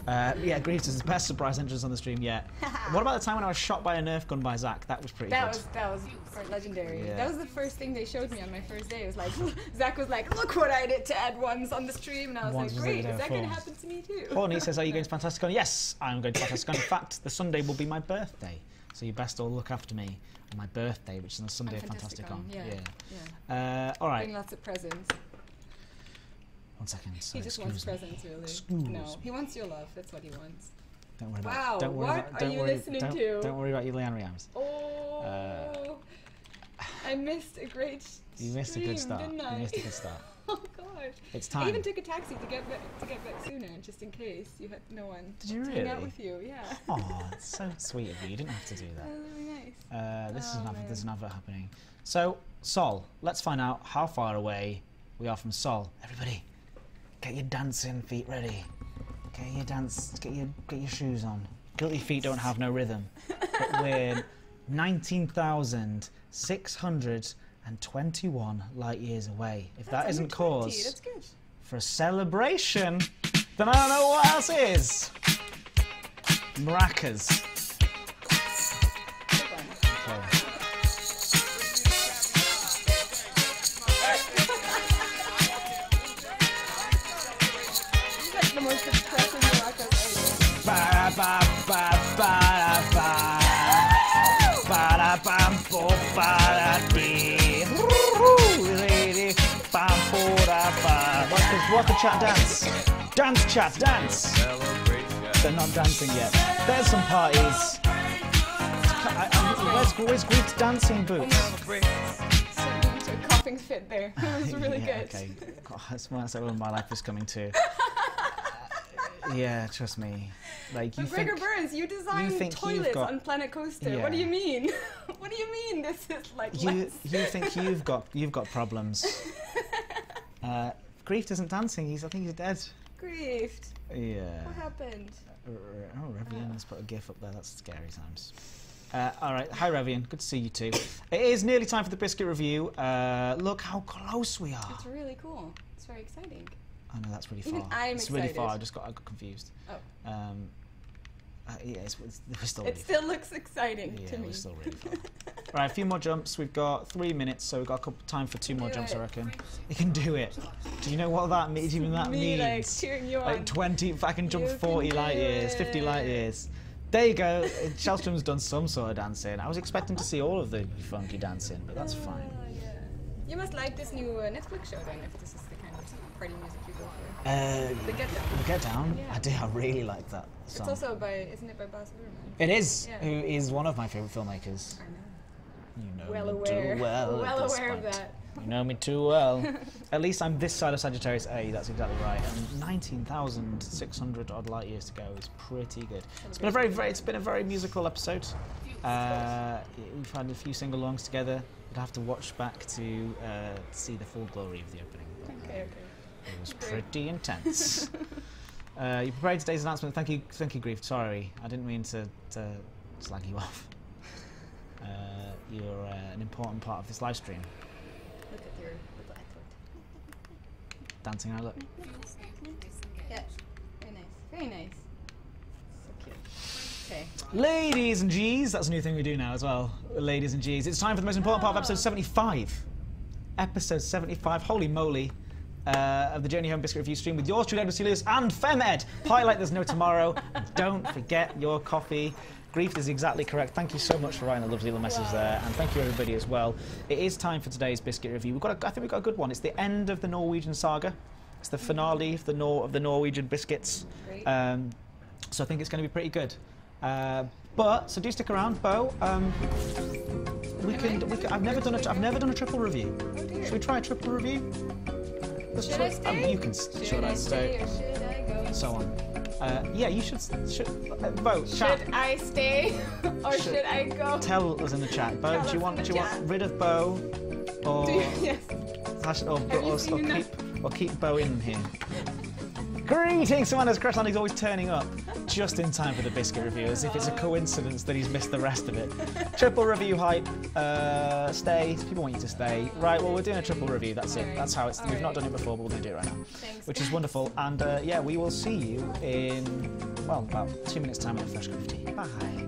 D: Uh, yeah, Greaves is the best surprise entrance on the stream yet. what about the time when I was shot by a Nerf gun by Zach? That was pretty
F: That
D: good.
F: was that was legendary.
D: Yeah.
F: That was the first thing they showed me on my first day. It was like Zach was like, "Look what I did to add ones on the stream," and I was like, "Great, is that going to happen to me too?"
D: Horny says, Are you going to Fantasticon? Yes, I'm going to Fantasticon. In fact, the Sunday will be my birthday. So you best all look after me on my birthday, which is on the Sunday
F: On
D: of Fantasticon.
F: Fantasticon, yeah, yeah.
D: Uh, all
F: Bring
D: right.
F: lots of presents.
D: One second.
F: He just wants
D: me.
F: presents, really.
D: Excuse
F: no,
D: me.
F: he wants your love. That's what he wants.
D: Don't worry about
F: Wow,
D: Don't worry
F: what
D: about,
F: are
D: don't
F: you
D: worry,
F: listening
D: don't,
F: to?
D: Don't worry about you, Leanne Riams.
F: Oh,
D: Uh,
F: I missed a great.
D: You missed a good start.
F: Didn't I?
D: You missed a good start.
F: oh gosh.
D: It's time.
F: I even took a taxi to get back to get back sooner, just in case you had no one
D: Did you
F: to hang out with you. Yeah.
D: Oh, it's so sweet of you. You didn't have to do
F: That
D: that.
F: really nice.
D: Uh, this is
F: Oh,
D: an advert. There's an
F: man.
D: advert happening. So, Sol, let's find out how far away we are from Sol. Everybody, get your dancing feet ready. Get your dance. Get your get your shoes on. Guilty feet don't have no rhythm. but we're 19,621 light years away. If that isn't
F: 20,
D: cause
F: That's good.
D: for a celebration, then I don't know what else is. Maracas.
F: The
D: chat dance? Dance chat dance. They're not dancing yet. There's some parties. I, I, where's, where's Greek's dancing boots?
F: Sent me into a coughing fit there. That was really
D: yeah,
F: good.
D: Okay. God, that's when I said when my life is coming to. yeah, trust me. Like you
F: But Gregor
D: think.
F: Burns, you designed
D: you've
F: toilets on Planet Coaster.
D: Yeah.
F: What do you mean? what do you mean this is like
D: You,
F: less?
D: you think you've got you've got problems. Uh, Grief isn't dancing. He's I think he's dead.
F: Griefed.
D: Yeah.
F: What happened?
D: Oh, Revian has put a gif up there. That's scary times. Uh, all right. Hi, Revian. Good to see you too. It is nearly time for the biscuit review. Uh, look how close we are.
F: It's really cool. It's very exciting.
D: I know that's really
F: Even
D: far.
F: I'm
D: it's really far. I just got I got confused.
F: Oh.
D: Um, uh, yeah, it's, it's, we're still
F: It still looks exciting
D: far.
F: to
D: Yeah,
F: me.
D: we're still really far. right, a few more jumps. We've got three minutes, so we've got a couple time for two more
F: Do
D: jumps. I reckon you can do it. Do you know what that means? Even that
F: me like
D: means
F: cheering you on.
D: like 20 if I can jump
F: You can
D: 40 light
F: do
D: years 50 light years there you go Shellstrom's done some sort of dancing I was expecting to see all of the funky dancing but that's fine
F: Ah, yeah. You must like this new uh, Netflix show then, if this is the kind of party music you go for.
D: Uh,
F: The Get Down.
D: the Get Down
F: Yeah.
D: I do I really like that Song.
F: It's also by, isn't it by Baz Luhrmann?
D: it is
F: Yeah.
D: who is one of my favorite filmmakers
F: I know.
D: you know
F: Well
D: me
F: aware.
D: too well,
F: well aware of that.
D: You know me too well. At least I'm this side of Sagittarius A, that's exactly right. And 19,600 odd light years to go is pretty good. It's been a very, very, it's been a very musical episode. Uh, we've had a few single longs together. You'd have to watch back to uh, see the full glory of the opening.
F: Okay, okay.
D: It was pretty intense. uh, you prepared today's announcement. Thank you, thank you, Grief. Sorry, I didn't mean to, to slag you off. Uh, you're uh, an important part of this live stream.
F: Look at your little effort.
D: Dancing, I look.
F: Yeah. Very nice. Very nice. So cute. Okay.
D: Ladies and G's, that's a new thing we do now as well. Ladies and G's, it's time for the most important part of episode 75. Episode 75, holy moly, uh, of the Journey Home Biscuit Review stream with yours truly, Edward C. Lewis and Femed. Highlight There's No Tomorrow. Don't forget your coffee. Grief is exactly correct. Thank you so much for writing a lovely little message there, and thank you everybody as well. It is time for today's biscuit review. We've got, a, I think we've got a good one. It's the end of the Norwegian saga. It's the finale of the Nor- of the Norwegian biscuits. Um, so I think it's going to be pretty good. Uh, but so do stick around, Bo. Um, we can, we can. I've never done a. I've never done a triple review.
F: Oh.
D: Should we try a triple review? Let's
F: Should I
D: um,
F: stay?
D: you can.
F: Should,
D: Should,
F: I
D: I
F: stay
D: stay?
F: or should I go?
D: So on. Uh, yeah, you should. Should uh, Bo? Chat.
F: Should I stay or
D: Should-
F: should I go?
D: Tell us in the chat. Bo,
F: Tell
D: do you want? Do you
F: chat.
D: want rid of Bo, or
F: Do you, yes.
D: hash- or, or, or keep or keep Bo in here? Greetings, someone has as Crash Landing's always turning up just in time for the biscuit review, as if it's a coincidence that he's missed the rest of it. triple review hype, uh, stay. People want you to stay. Right, well, we're doing a triple review. That's it. That's how it's. We've not done it before, but we're going to do it right now,
F: Thanks.
D: which is wonderful. And uh, yeah, we will see you in well about two minutes' time in a fresh cup of tea. Bye.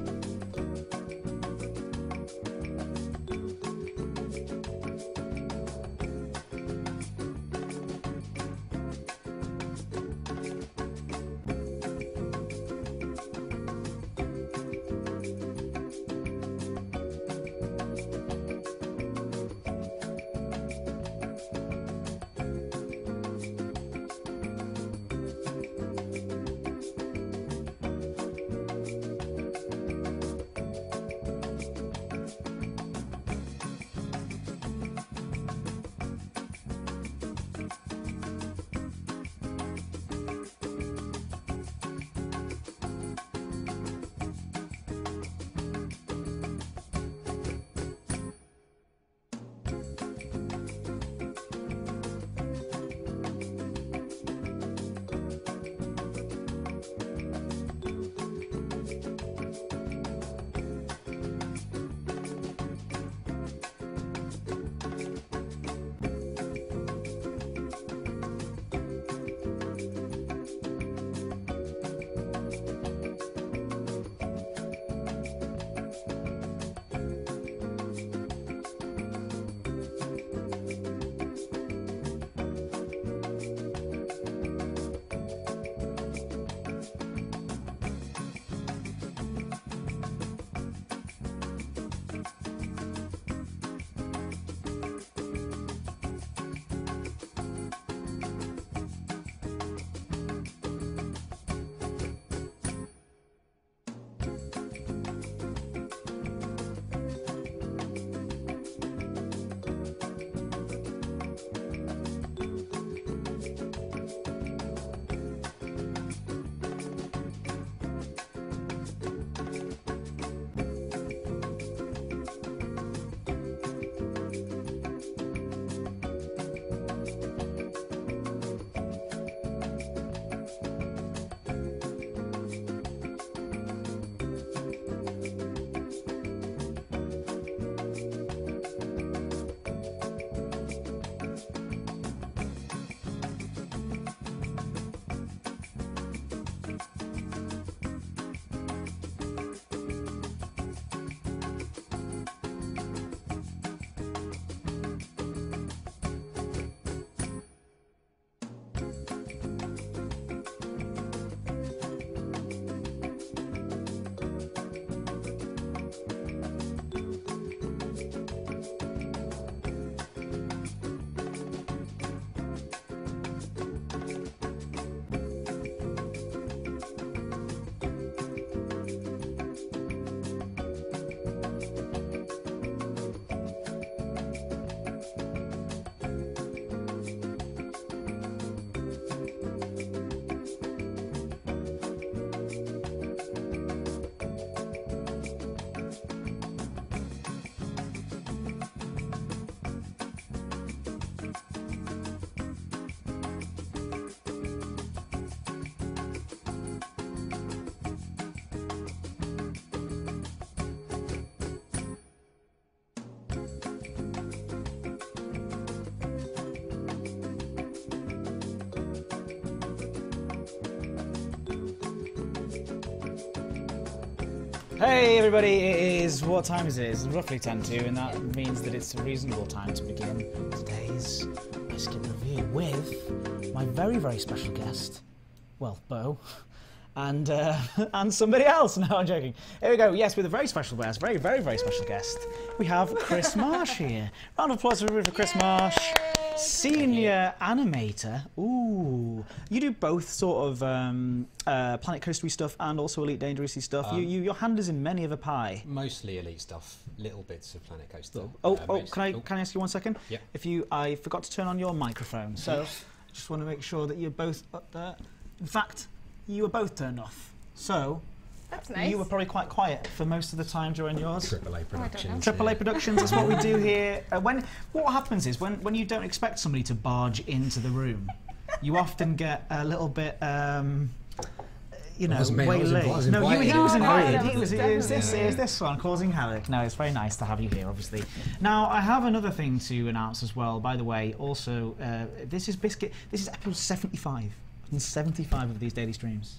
D: Hey everybody, it is, what time is it? It's roughly 10 to, and that means that it's a reasonable time to begin today's Biscuit Review with my very, very special guest, well, Bo, and uh, and somebody else. No, I'm joking. Here we go. Yes, with a very special guest, very, very, very special guest. We have Chris Marsh here. Round of applause for Chris Marsh, senior animator. Ooh, you do both sort of um, uh, Planet Coastery stuff and also Elite Dangerously stuff. you,
G: Um,
D: you, your hand is in many of a pie.
G: Mostly elite stuff, little bits of Planet Coaster.
D: Oh,
G: Uh,
D: oh, can I can I ask you one second?
G: Yeah.
D: If you, I forgot to turn on your microphone, so I just want to make sure that you're both up there. In fact, you were both turned off. So
F: That's nice.
D: you were probably quite quiet for most of the time during yours.
G: Triple A Productions.
D: Triple A. Productions is what we do here. Uh, when what happens is when when you don't expect somebody to barge into the room, you often get a little bit. Um, you know,
G: wasn't me, I was
D: waylaid.
G: invi- I was
D: no, you,
G: invited.
D: he was
F: No, no,
D: invited. He
F: was
D: was, it was this,
F: definitely-
D: it was this one causing havoc. No, it's very nice to have you here, obviously. Now, I have another thing to announce as well. By the way, also, uh, this is Biscuit. This is episode seventy-five. 75 of these daily streams,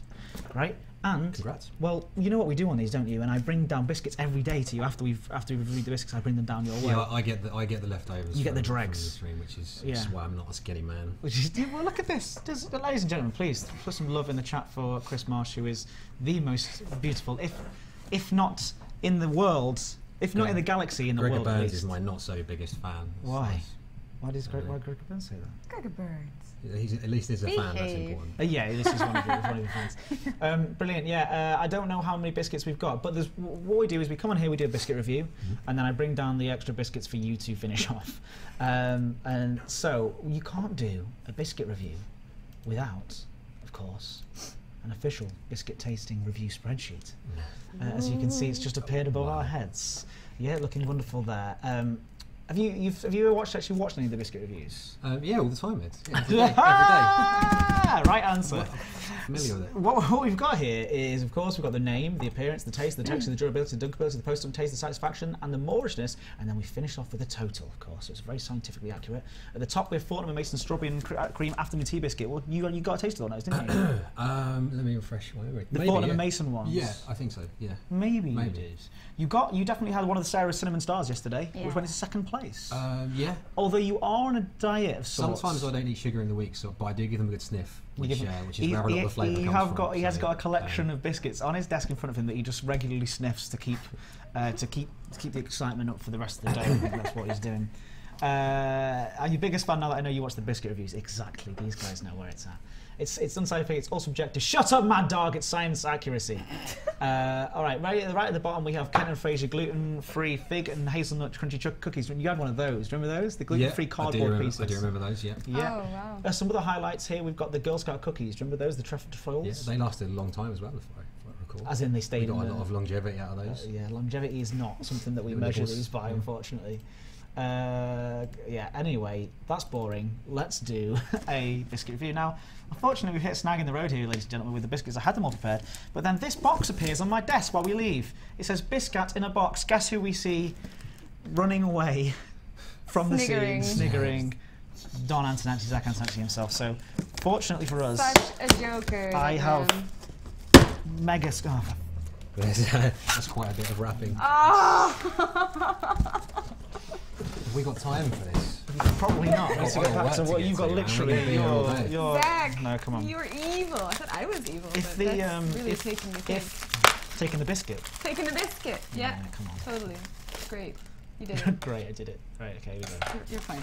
D: right? And
G: Congrats.
D: well, you know what we do on these, don't you? And I bring down biscuits every day to you after we've after we've reviewed the biscuits. I bring them down your way.
G: Yeah, I get the I get the leftovers.
D: You get the
G: from- from
D: dregs.
G: stream, which is,
D: Yeah.
G: which is why I'm not a skinny man.
D: Which is, well, look at this. Just, ladies and gentlemen, please put some love in the chat for Chris Marsh, who is the most beautiful, if if not in the world, if not
G: Yeah.
D: in the galaxy, in the
G: Gregor
D: world. at
G: Burns
D: least.
G: is my not so biggest fan.
D: Why? Why does Greg, why Greg Burns say that?
F: Gregor Burns.
G: He's at least is a fan. That's important.
D: Uh, yeah, this is one of your, one of your fans. Um, brilliant. Yeah, uh, I don't know how many biscuits we've got, but there's, what we do is we come on here, we do a biscuit review, and then I bring down the extra biscuits for you to finish off. Um, and so you can't do a biscuit review without, of course, an official biscuit tasting review spreadsheet. Uh, as you can see, it's just appeared above our heads. Yeah, looking wonderful there. Um, have you you've, have you ever watched actually watched any of the biscuit reviews?
G: Um, yeah, all the time. It's yeah, every day. every day.
D: Right answer.
G: Familiar with it.
D: What, what we've got here is, of course, we've got the name, the appearance, the taste, the texture, the durability, the dunkability, the post taste, the satisfaction, and the moorishness, and then we finish off with the total, of course. So it's very scientifically accurate. At the top, we have Fortnum and Mason strawberry and cr- uh, cream afternoon tea biscuit. Well, you you got a taste of those, didn't you?
G: Um, let me refresh my memory.
D: The
G: Maybe,
D: Fortnum
G: yeah.
D: and Mason ones.
G: Yeah, I think so. Yeah.
D: Maybe, you
G: Maybe.
D: did. You got you definitely had one of the Sarah cinnamon stars yesterday,
F: Yeah.
D: which went into second place.
G: Um, yeah.
D: Although you are on a diet of sorts.
G: Sometimes I don't eat sugar in the week, so but I do give them a good sniff, which, uh, which is
D: he,
G: where a lot
D: he-
G: of the flavour
D: he
G: comes
D: have
G: from.
D: got he has got a collection
G: um,
D: of biscuits on his desk in front of him that he just regularly sniffs to keep uh, to keep to keep the excitement up for the rest of the day. That's what he's doing. Uh, are you biggest fan now that I know you watch the biscuit reviews? Exactly. These guys know where it's at. It's it's unscientific. It's all subjective. Shut up, mad dog. It's science accuracy. uh, all right, right at the right at the bottom we have Kent and Fraser gluten-free fig and hazelnut crunchy chuck cookies. You had one of those. Remember those? The gluten-free
G: I do,
D: cardboard
G: remember,
D: pieces.
G: I do remember those. Yeah.
D: Yeah.
F: Oh, wow.
D: Uh, some of the highlights here, we've got the Girl Scout cookies. Do you remember those? The truffle
G: Yeah,
D: foils?
G: they lasted a long time as well, if I, if I recall.
D: As in they stayed.
G: we got
D: in
G: a
D: the,
G: lot of longevity out of
D: uh,
G: those.
D: yeah, longevity is not something that we measure
G: nibbles,
D: these by,
G: yeah.
D: unfortunately. Uh, yeah, anyway, that's boring. Let's do a biscuit review. Now, unfortunately, we've hit a snag in the road here, ladies and gentlemen, with the biscuits. I had them all prepared. But then this box appears on my desk while we leave. It says Biscat in a box. Guess who we see running away from the
F: Sniggering.
D: scene, sniggering? Don Antonacci, Zach Antonacci himself. So, fortunately for us,
F: Such a joker.
D: I have-
F: man.
D: mega scarf.
G: Uh, that's quite a bit of rapping.
F: Ah!
G: Have we got time for this?
D: Probably not. Let's
G: I've
D: get back to what you've got.
G: to, man.
D: Literally,
G: We're gonna be
D: your, your.
F: Zach,
D: No, come on.
F: You're evil. I thought I was evil.
D: If
F: but
D: the
F: that's
D: um,
F: really
D: if,
F: taking the cake.
D: if taking the biscuit.
F: taking the biscuit. Yeah.
D: Yeah, come on.
F: Totally. Great. You did it.
D: Great, I did it. Right, okay, we go.
F: You're, you're fine.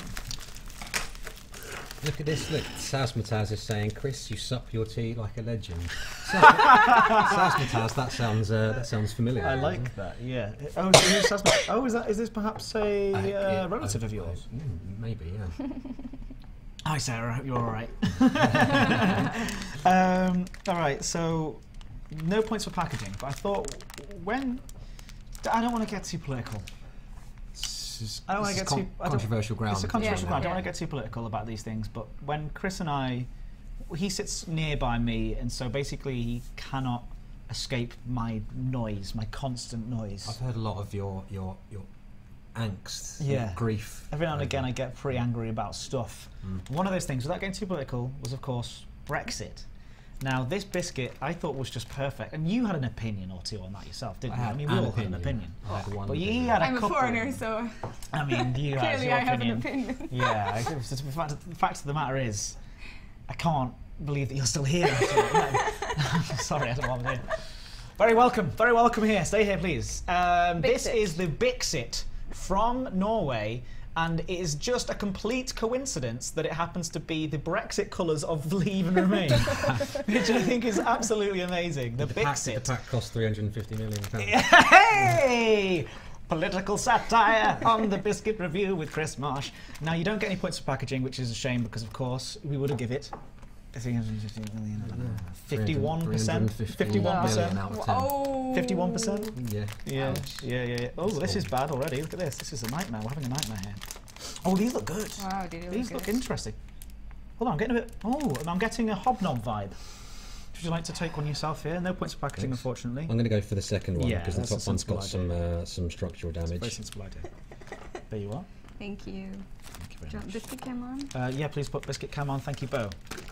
G: Look at this. Look, Sasmataz is saying, "Chris, you sup your tea like a legend." Sasmataz, that sounds uh, that sounds familiar.
D: I like that. Yeah. Oh, so oh, is that is this perhaps a
G: Uh,
D: uh,
G: yeah,
D: relative
G: I-
D: of yours?
G: I- mm, maybe, yeah.
D: Hi, Sarah. I hope you're all right. um, all right. So, no points for packaging, but I thought when I don't want to get too political.
G: This is,
D: I don't want to get
G: con-
D: too
G: controversial ground.
D: It's a controversial
F: Yeah.
D: ground. I don't want to get too political about these things, but when Chris and I, he sits nearby me, and so basically he cannot escape my noise, my constant noise.
G: I've heard a lot of your your your angst,
D: Yeah.
G: your grief.
D: Every now and again, I get pretty angry about stuff.
G: Mm.
D: One of those things, without getting too political, was of course Brexit. Now, this biscuit I thought was just perfect, and you had an opinion or two on that yourself, didn't
G: I
D: you? I mean, we
G: an
D: all had an opinion.
G: I had one
D: But you
G: opinion.
D: had a
F: I'm a foreigner, so
D: I mean, you had
F: clearly
D: your
F: I have
D: opinion.
F: an opinion.
D: Yeah, I- it's the fact, the fact of the matter is, I can't believe that you're still here. actually. Sorry, I don't know what I'm doing. Very welcome, very welcome here. Stay here, please. Um, this is the Bixit from Norway, and it is just a complete coincidence that it happens to be the Brexit colours of Leave and Remain, which I think is absolutely amazing. The,
G: The pack, the pack cost 350 million pounds.
D: Hey! Political satire on the Biscuit Review with Chris Marsh. Now, you don't get any points for packaging, which is a shame because, of course, we would have give it 350 million. I don't 51%? 51%?
G: out of 10.
F: Oh.
D: 51%?
G: Yeah.
D: Yeah, yeah, yeah, yeah. Oh, this is bad already. Look at this. This is a nightmare. We're having a nightmare here. Oh, these look good.
F: Wow, did it
D: These
F: look
D: look interesting. Hold on, I'm getting a bit. Oh, and I'm getting a hobnob vibe. Would you like to take one yourself here? No points for packaging,
G: Thanks.
D: unfortunately.
G: I'm going to go for the second one
D: Yeah,
G: because the top one's got
D: sensible
G: some uh, some structural
D: Very
G: damage.
D: sensible idea. There you are.
F: Thank you.
D: Thank you
F: Do
D: very
F: you want
D: much.
F: biscuit cam on?
D: Uh, yeah, please put biscuit cam on. Thank you, Bo.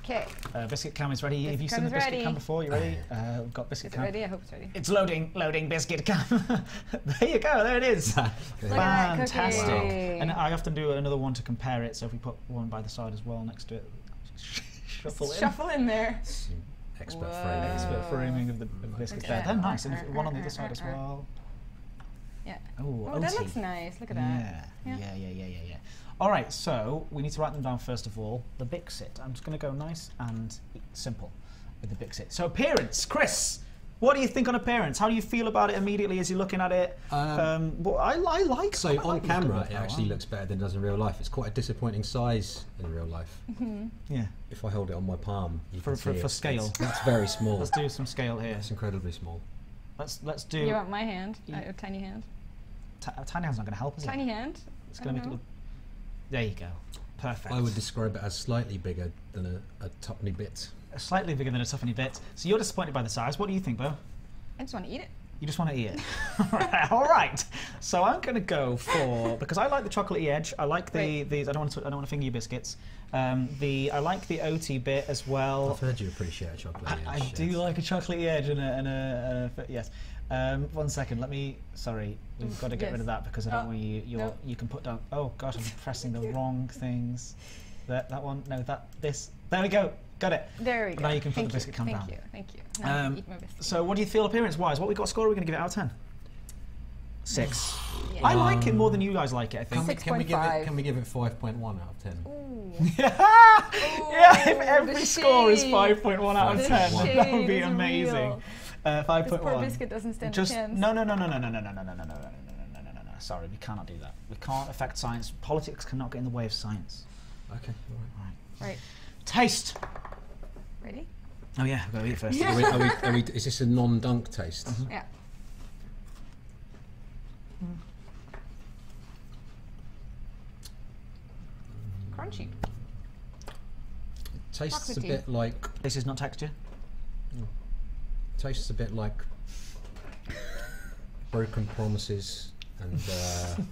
F: Okay.
D: Uh, biscuit cam is ready. Have you seen the biscuit
F: ready.
D: cam before? You ready? Uh, we've got biscuit
F: Is it
D: cam.
F: ready? I hope it's ready.
D: It's loading, loading biscuit cam. there you go. There it is.
F: Look at that.
D: Fantastic.
F: Wow.
D: And I often do another one to compare it. So if we put one by the side as well next to it, shuffle in.
F: Shuffle in there.
G: Expert
F: Whoa.
G: framing.
D: Expert framing of the of biscuits there. They're nice. And one on the other side as well.
F: Yeah.
D: Oh,
F: Oh, that looks nice. Look at that.
D: Yeah,
F: Yeah.
D: yeah, yeah, yeah, yeah, yeah. All right, so we need to write them down first of all. The Bixit. I'm just going to go nice and simple with the Bixit. So appearance, Chris. What do you think on appearance? How do you feel about it immediately as you're looking at it?
G: Um,
D: Um, well, I, I like.
G: So
D: I
G: on
D: like the look of
G: camera,
D: it,
G: it actually looks better than it does in real life. It's quite a disappointing size in real life.
D: Yeah.
G: If I hold it on my palm, you
D: For-
G: can
D: for-
G: see
D: for
G: it.
D: scale.
G: It's, that's very small.
D: Let's do some scale here.
G: It's incredibly small.
D: Let's let's do.
F: You want my hand?
D: Yeah.
F: Uh, a tiny hand.
D: Ti- a tiny hand's not going to help, is it?
F: Tiny hand.
D: It's going to make it look. There you go. Perfect.
G: I would describe it as slightly bigger than a, a tuppenny bit.
D: A slightly bigger than a tuppenny bit. So you're disappointed by the size. What do you think, Bo?
F: I just want to eat it.
D: You just want to eat it. Alright, So I'm going to go for because I like the chocolatey edge. I like the
F: Right.
D: these. I don't want to. I don't want to finger your biscuits. Um, the I like the OT bit as well.
G: I've heard you appreciate chocolate.
D: I, I do like a chocolatey edge and a, and a, and a yes. Um, one second. Let me. Sorry, we've got to get rid of that because I don't
F: Oh,
D: want you. You're,
F: no.
D: You can put down. Oh God, I'm pressing the wrong things. That that one. No, that this. There we go. Got it.
F: There we go.
D: Now you can put
F: Thank
D: the biscuit cam
F: Thank
D: down.
F: you. Thank you. Now
D: Um,
F: eat my biscuit.
D: So what do you feel appearance wise? What we got score? Are we going to give it out of ten? Six.
F: Yeah.
D: I like it more than you guys like it. I
G: Can
D: think.
G: we, can we give it? Can we give it 5.1 out of 10?
F: Ooh.
D: yeah, if every
F: the
D: score is 5.1 out of 10, that would be amazing.
F: real.
D: Uh,
F: This poor
D: 5.1.
F: biscuit doesn't stand
D: Just
F: a chance.
D: no, no, no, no, no, no, no, no, no, no, no, no, no, no, no, no, no, no, no. Sorry, we cannot do that. We can't affect science. Politics cannot get in the way of science.
G: Okay. all right.
F: Right.
D: Taste.
F: Ready?
D: Oh yeah, go eat first.
G: Are we, are we, are we, is this a non-dunk taste?
F: Yeah. Crunchy.
G: Tastes a bit like
D: This is not texture.
G: Tastes a bit like broken promises and uh,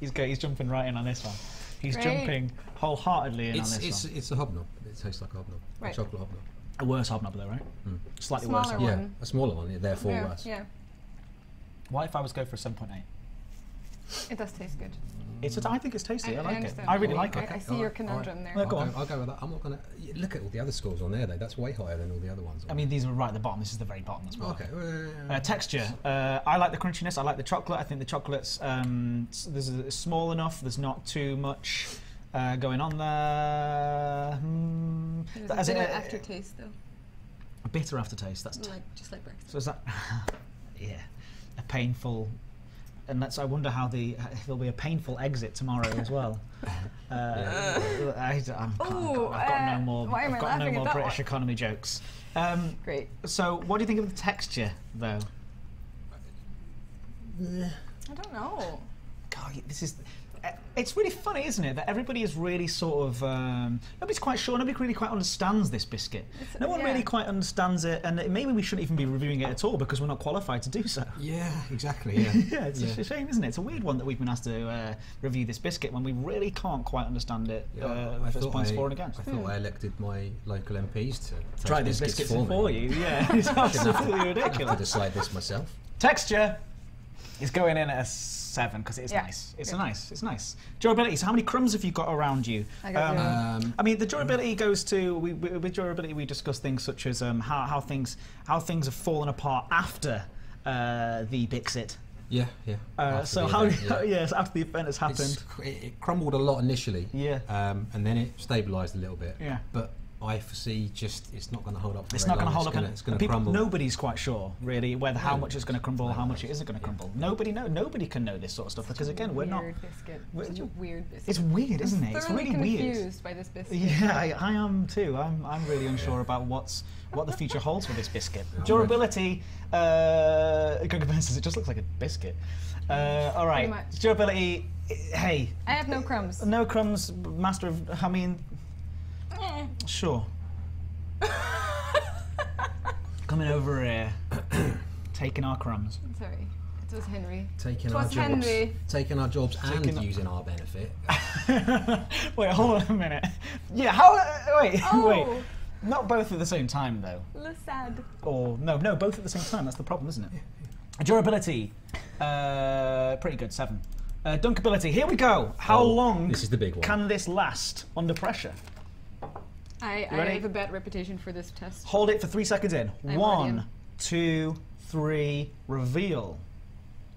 D: He's go, he's jumping right in on this one. He's
F: Great.
D: jumping wholeheartedly in
G: it's
D: on this
G: it's
D: one.
G: it's a hobnob. It tastes like a hobnob.
F: Right.
G: A chocolate hobnob.
D: A worse hobnob though, right? Slightly worse.
F: Smaller
D: hobnob.
G: Yeah, a smaller one. yeah, Therefore
F: yeah.
G: worse.
F: Yeah.
D: What if I was go for a 7.8?
F: It does taste good.
D: It's a, I think it's tasty. I, like it. I really like
F: I,
D: it.
F: I see
G: All
F: your
G: right,
F: conundrum there.
D: Well, go
G: I'll,
D: on.
G: go, I'll go with that. I'm not gonna look at all the other scores on there though. That's way higher than all the other ones.
D: I mean, these are right at the bottom. This is the very bottom as well.
G: okay.
D: Uh, texture. Uh, I like the crunchiness. I like the chocolate. I think the chocolate's um, s- there's a, small enough. There's not too much uh, going on there. Hmm.
F: There's
D: As
F: a
D: in,
F: bit
D: uh,
F: aftertaste though.
D: a bitter aftertaste. That's t-
F: Like just like breakfast.
D: so. Is that? yeah, a painful. And let's. I wonder how the if there'll be a painful exit tomorrow as well. Uh, I, d- I'm- I've,
F: Ooh,
D: got, I've got
F: uh,
D: no more.
F: why am
D: I've
F: I
D: got no
F: laughing at
D: more
F: that
D: British
F: one?
D: economy jokes. Um,
F: Great.
D: so, what do you think of the texture, though?
F: I don't know.
D: God, this is it's really funny, isn't it, that everybody is really sort of um, nobody's quite sure. Nobody really quite understands this biscuit. no one
F: yeah.
D: really quite understands it, and maybe we shouldn't even be reviewing it at all because we're not qualified to do so.
G: Yeah, exactly. Yeah.
D: Yeah, it's a shame, isn't it? It's a weird one that we've been asked to uh, review this biscuit when we really can't quite understand it.
G: Yeah,
D: uh,
G: I,
D: first
G: thought
D: points
G: I,
D: for and against.
G: I thought I elected my local MPs to
D: Try these
G: biscuits,
D: biscuits
G: for,
D: for
G: me.
D: you. Yeah, it's absolutely ridiculous.
G: I have to decide this myself.
D: Texture is going in at a seven because it's
F: Yeah.
D: nice. It's a nice. It's nice. Durability. So how many crumbs have you got around you?
F: I got zero.
G: Um,
D: I mean, the durability goes to we, we, with durability. We discuss things such as um, how, how things how things have fallen apart after uh, the Bixit.
G: yeah, yeah.
D: Uh, so
G: the
D: how
G: event, yeah.
D: yes after the event has happened.
G: It's it, it crumbled a lot initially.
D: Yeah.
G: Um, and then it stabilised a little bit.
D: Yeah.
G: But I foresee just it's not going to hold up. For
D: It's not going to
G: long.
D: hold up.
G: It's gonna-
D: and
G: It's going to
D: people-
G: crumble.
D: Nobody's quite sure, really, whether how
G: No,
D: much it's going to crumble,
G: no,
D: how much it isn't going to crumble. Nobody know. Nobody can know this sort of stuff because again, we're not.
F: weird biscuit.
D: we're-
F: Such a weird biscuit.
D: It's weird, isn't it? It's
F: thoroughly
D: really weird.
F: confused by this biscuit.
D: Yeah, I, I am too. I'm, I'm really unsure about what's what the future holds for this biscuit. Durability, uh, Gregor Burns says it just looks like a biscuit. Uh, all right, durability. eh, Hey,
F: I have no crumbs.
D: no crumbs, master of. I mean, Sure. Coming over here, taking our crumbs.
F: Sorry, it was Henry.
G: taking
F: It
G: our
F: was
G: jobs,
F: Henry.
G: taking our jobs
D: Taking-
G: and using our benefit.
D: wait, hold on a minute. Yeah, how? Uh, wait,
F: Oh.
D: wait. Not both at the same time, though.
F: Le sad.
D: Or no, no, both at the same time. That's the problem, isn't it? Durability, uh, pretty good, seven. Uh, dunkability. Here we go. How
G: Oh,
D: long
G: this is the big one.
D: can this last under pressure?
F: I, I
D: ready?
F: have a bad reputation for this test.
D: Hold it for three seconds in.
F: I'm
D: One,
F: ready.
D: two, three. Reveal.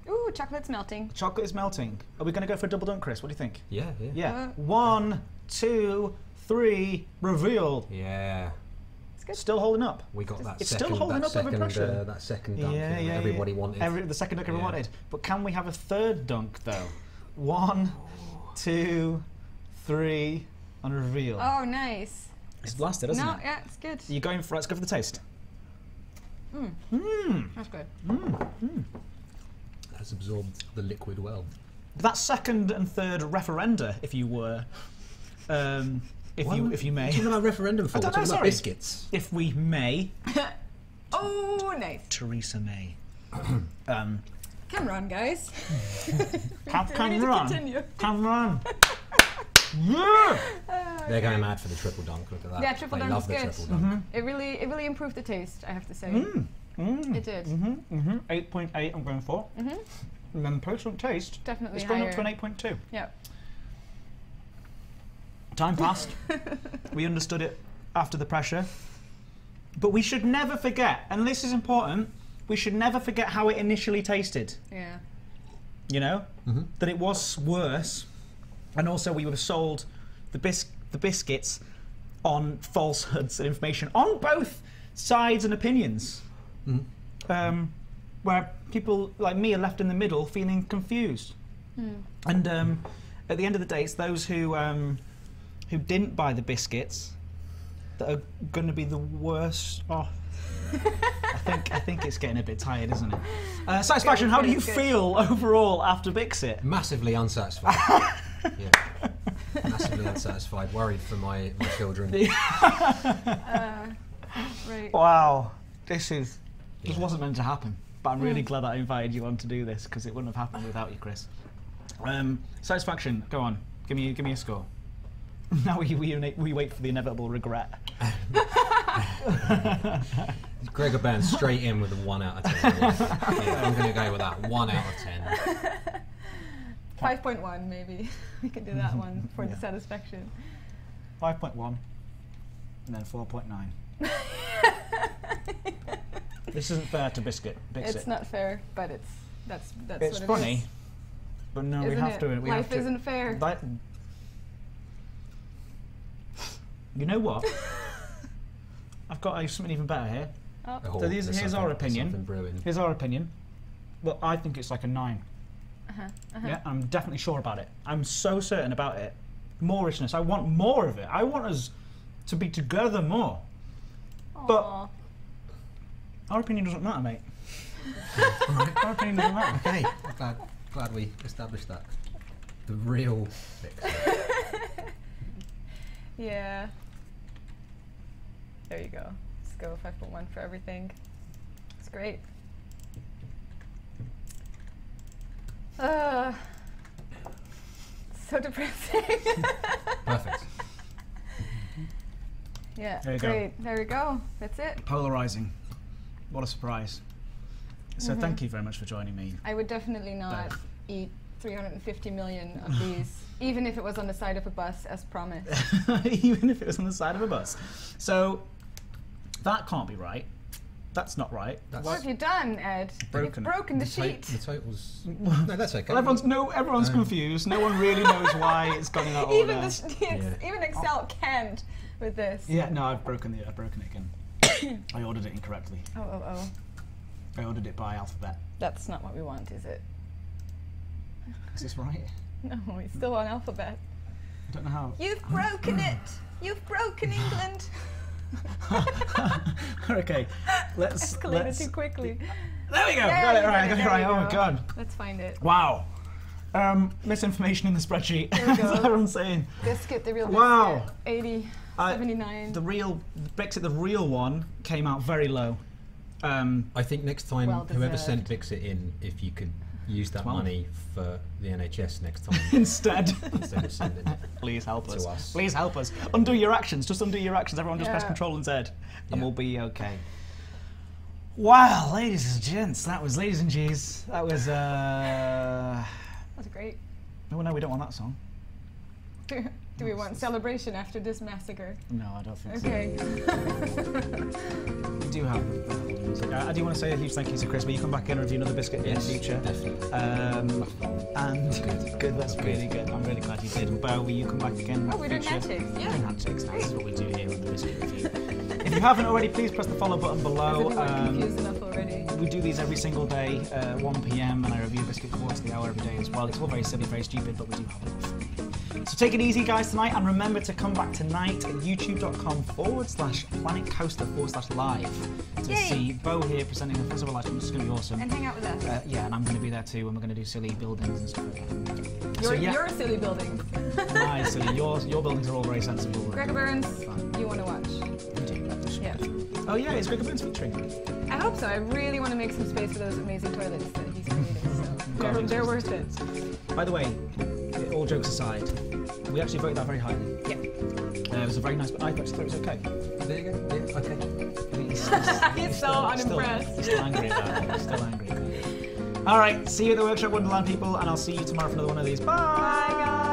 F: Ooh, chocolate's melting.
D: Chocolate is melting. Are we going to go for a double dunk, Chris? What do you think?
G: Yeah, yeah.
D: Yeah.
F: Uh,
D: One, two, three. Reveal.
G: Yeah.
F: It's good.
D: Still holding up.
G: We got that
D: It's still holding
G: that
D: up under
G: second,
D: pressure.
G: Uh, that second dunk that everybody wanted.
D: Every, the second dunk everyone wanted. But can we have a third dunk though? One, two, three, and reveal.
F: Oh, nice.
D: It's blasted, isn't
F: no,
D: it?
F: yeah, it's good.
D: You're going for let's go for the taste. Mmm.
F: That's good. Hmm. Hmm.
G: Has absorbed the liquid well.
D: That second and third referenda, if you were, um, if you if you may,
G: What about referendum for?
D: I don't know,
G: talking about
D: sorry.
G: biscuits.
D: if we may,
F: Oh, nice.
D: Theresa May. um,
F: Cameron, guys.
D: Cam-
F: We need to
D: Cameron,
F: continue.
D: Cameron. yeah.
G: Uh, They're going mad for the triple dunk. Look at that.
F: Yeah, triple
G: they
F: dunk
G: love
F: is
G: the
F: good.
G: triple dunk.
F: It really, it really improved the taste. I have to say.
D: Mm.
F: It did.
D: Mm-hmm. Eight point eight. I'm going for. Mm-hmm. And then post taste.
F: Definitely
D: It's going up to an eight point two.
F: Yeah.
D: Time passed. we understood it after the pressure. But we should never forget, and this is important, we should never forget how it initially tasted.
F: Yeah.
D: You know?
G: Mm-hmm.
D: That it was worse. And also, we were sold the, bis- the biscuits on falsehoods and information on both sides and opinions.
G: Mm-hmm.
D: Um, where people like me are left in the middle feeling confused. And um, at the end of the day, it's those who um, who didn't buy the biscuits that are going to be the worst off. I think I think it's getting a bit tired, isn't it? Uh, satisfaction. How do you
F: good.
D: feel overall after Bixit?
G: Massively unsatisfied. yeah massively unsatisfied, worried for my, my children.
F: uh, right.
D: Wow, this is this
G: yeah.
D: wasn't meant to happen. But I'm really mm. glad that I invited you on to do this because it wouldn't have happened without you, Chris. Um, satisfaction. Go on. Give me give me a score. now we, we, we wait for the inevitable regret.
G: Gregor Burns straight in with a one out of ten. yeah, I'm going to go with that. One out of
F: ten. 5.1 maybe. we can do that one for yeah. the satisfaction.
D: 5.1 and then 4.9. this isn't fair to Biscuit. Bixit.
F: It's not fair, but it's that's that's
D: it's
F: what it funny, is.
D: but no,
F: isn't we
D: have
F: it?
D: to. We
F: Life
D: have to,
F: isn't fair.
D: That, you know what? I've got uh, something even better here.
F: Oh.
G: Oh,
D: so here's our opinion. Here's our opinion. Well, I think it's like a nine.
F: Uh-huh,
D: Yeah, I'm definitely sure about it. I'm so certain about it. Moreishness. I want more of it. I want us to be together more. But our opinion doesn't matter, mate. our opinion doesn't matter.
G: Okay, glad, glad we established that. The real fix.
F: Yeah. There you go. Let's go 5.1 for everything. It's great. Uh, so depressing.
G: Perfect.
F: yeah,
D: There you go.
F: great. There we go. That's it.
D: Polarizing. What a surprise. So
F: Mm-hmm.
D: thank you very much for joining me.
F: I would definitely not
D: Beth.
F: eat 350 million of these, even if it was on the side of a bus, as promised.
D: Even if it was on the side of a bus. So that can't be right. That's not right.
G: That's
F: what have you done, Ed?
D: Broken.
F: You've broken the,
G: the, to-
F: sheet.
G: the totals. No, that's okay.
D: Well, everyone's no, everyone's
G: Um,
D: confused. No one really knows why it's gone in that order.
F: even the, the ex-
G: Yeah.
F: even Excel can't with this.
D: yeah, no, I've broken the, I've broken it again. I ordered it incorrectly.
F: Oh, oh, oh.
D: I ordered it by alphabet.
F: That's not what we want, is it?
D: Is this right?
F: No, it's still on alphabet.
D: I don't know how.
F: You've broken it. You've broken England.
D: okay, let's.
F: Escalated
D: let's
F: too quickly.
D: there we go.
F: There
D: got it right. Got it
F: there
D: right.
F: you
D: Oh my god.
F: Let's find it.
D: Wow. Um, misinformation in the spreadsheet.
F: we
D: That's
F: go.
D: what everyone's saying.
F: Biscuit, the real
D: Wow.
F: biscuit. 80,
D: I-
F: 79.
D: The real Brexit, the real one, came out very low. Um,
G: I think next time,
F: Well
G: whoever sent
F: deserved.
G: Bixit in, if you could use that
D: Twelve.
G: money for the NHS next time
D: instead,
G: instead of sending it.
D: please help
G: To
D: us.
G: us.
D: Please help us. Undo your actions. Just undo your actions. Everyone just press
F: Yeah.
D: Control and Z, and
G: Yeah.
D: we'll be okay. Wow, ladies and gents, that was ladies and G's. That was. uh...
F: That's great.
D: Oh no, we don't want that song.
F: Do, do we want celebration after this massacre?
D: No, I don't think so.
F: Okay.
D: We do have uh, music. I, I do want to say a huge thank you to Chris. Will you come back in and review another biscuit
G: Yes,
D: in the future?
G: definitely.
D: Um, and good, good. That's really good. I'm really glad you did. And Bo, will you come back again?
F: Oh, we're doing
D: future?
F: handshakes,
D: We're
F: yeah.
D: doing handshakes. That's what we do here on the biscuit review. if you haven't already, please press the follow button below. Um,
F: confused enough already?
D: we do these every single day, uh, 1 p.m., and I review Biscuit Quarter the hour every day as well. It's all very silly, very stupid, but we do have a So take it easy, guys, tonight, and remember to come back tonight at youtube.com forward slash planet coaster forward slash live to
F: Yay.
D: see Bo here presenting the Festival Live, which is going to be awesome.
F: And hang out with us.
D: Uh, yeah, and I'm going to be there too, and we're going to do silly buildings and stuff
F: your,
D: so, yeah,
F: your silly building.
D: my silly. Your, your buildings are all very sensible.
F: Gregor Burns, you want to watch? Yeah.
D: Oh, yeah, it's Gregor Burns featuring.
F: I hope so. I really want to make some space for those amazing toilets that he's created. So they're, they're worth it.
D: By the way, all jokes aside, we actually voted that very highly.
F: Yeah.
D: Uh, it was a very nice, but I actually thought it was okay.
G: There you go. Yeah, okay.
D: He's,
F: He's so unimpressed.
D: Still, he's still angry about it. He's still angry about it. All right, see you at the workshop, Wonderland people, and I'll see you tomorrow for another one of these. Bye.
F: Bye, guys.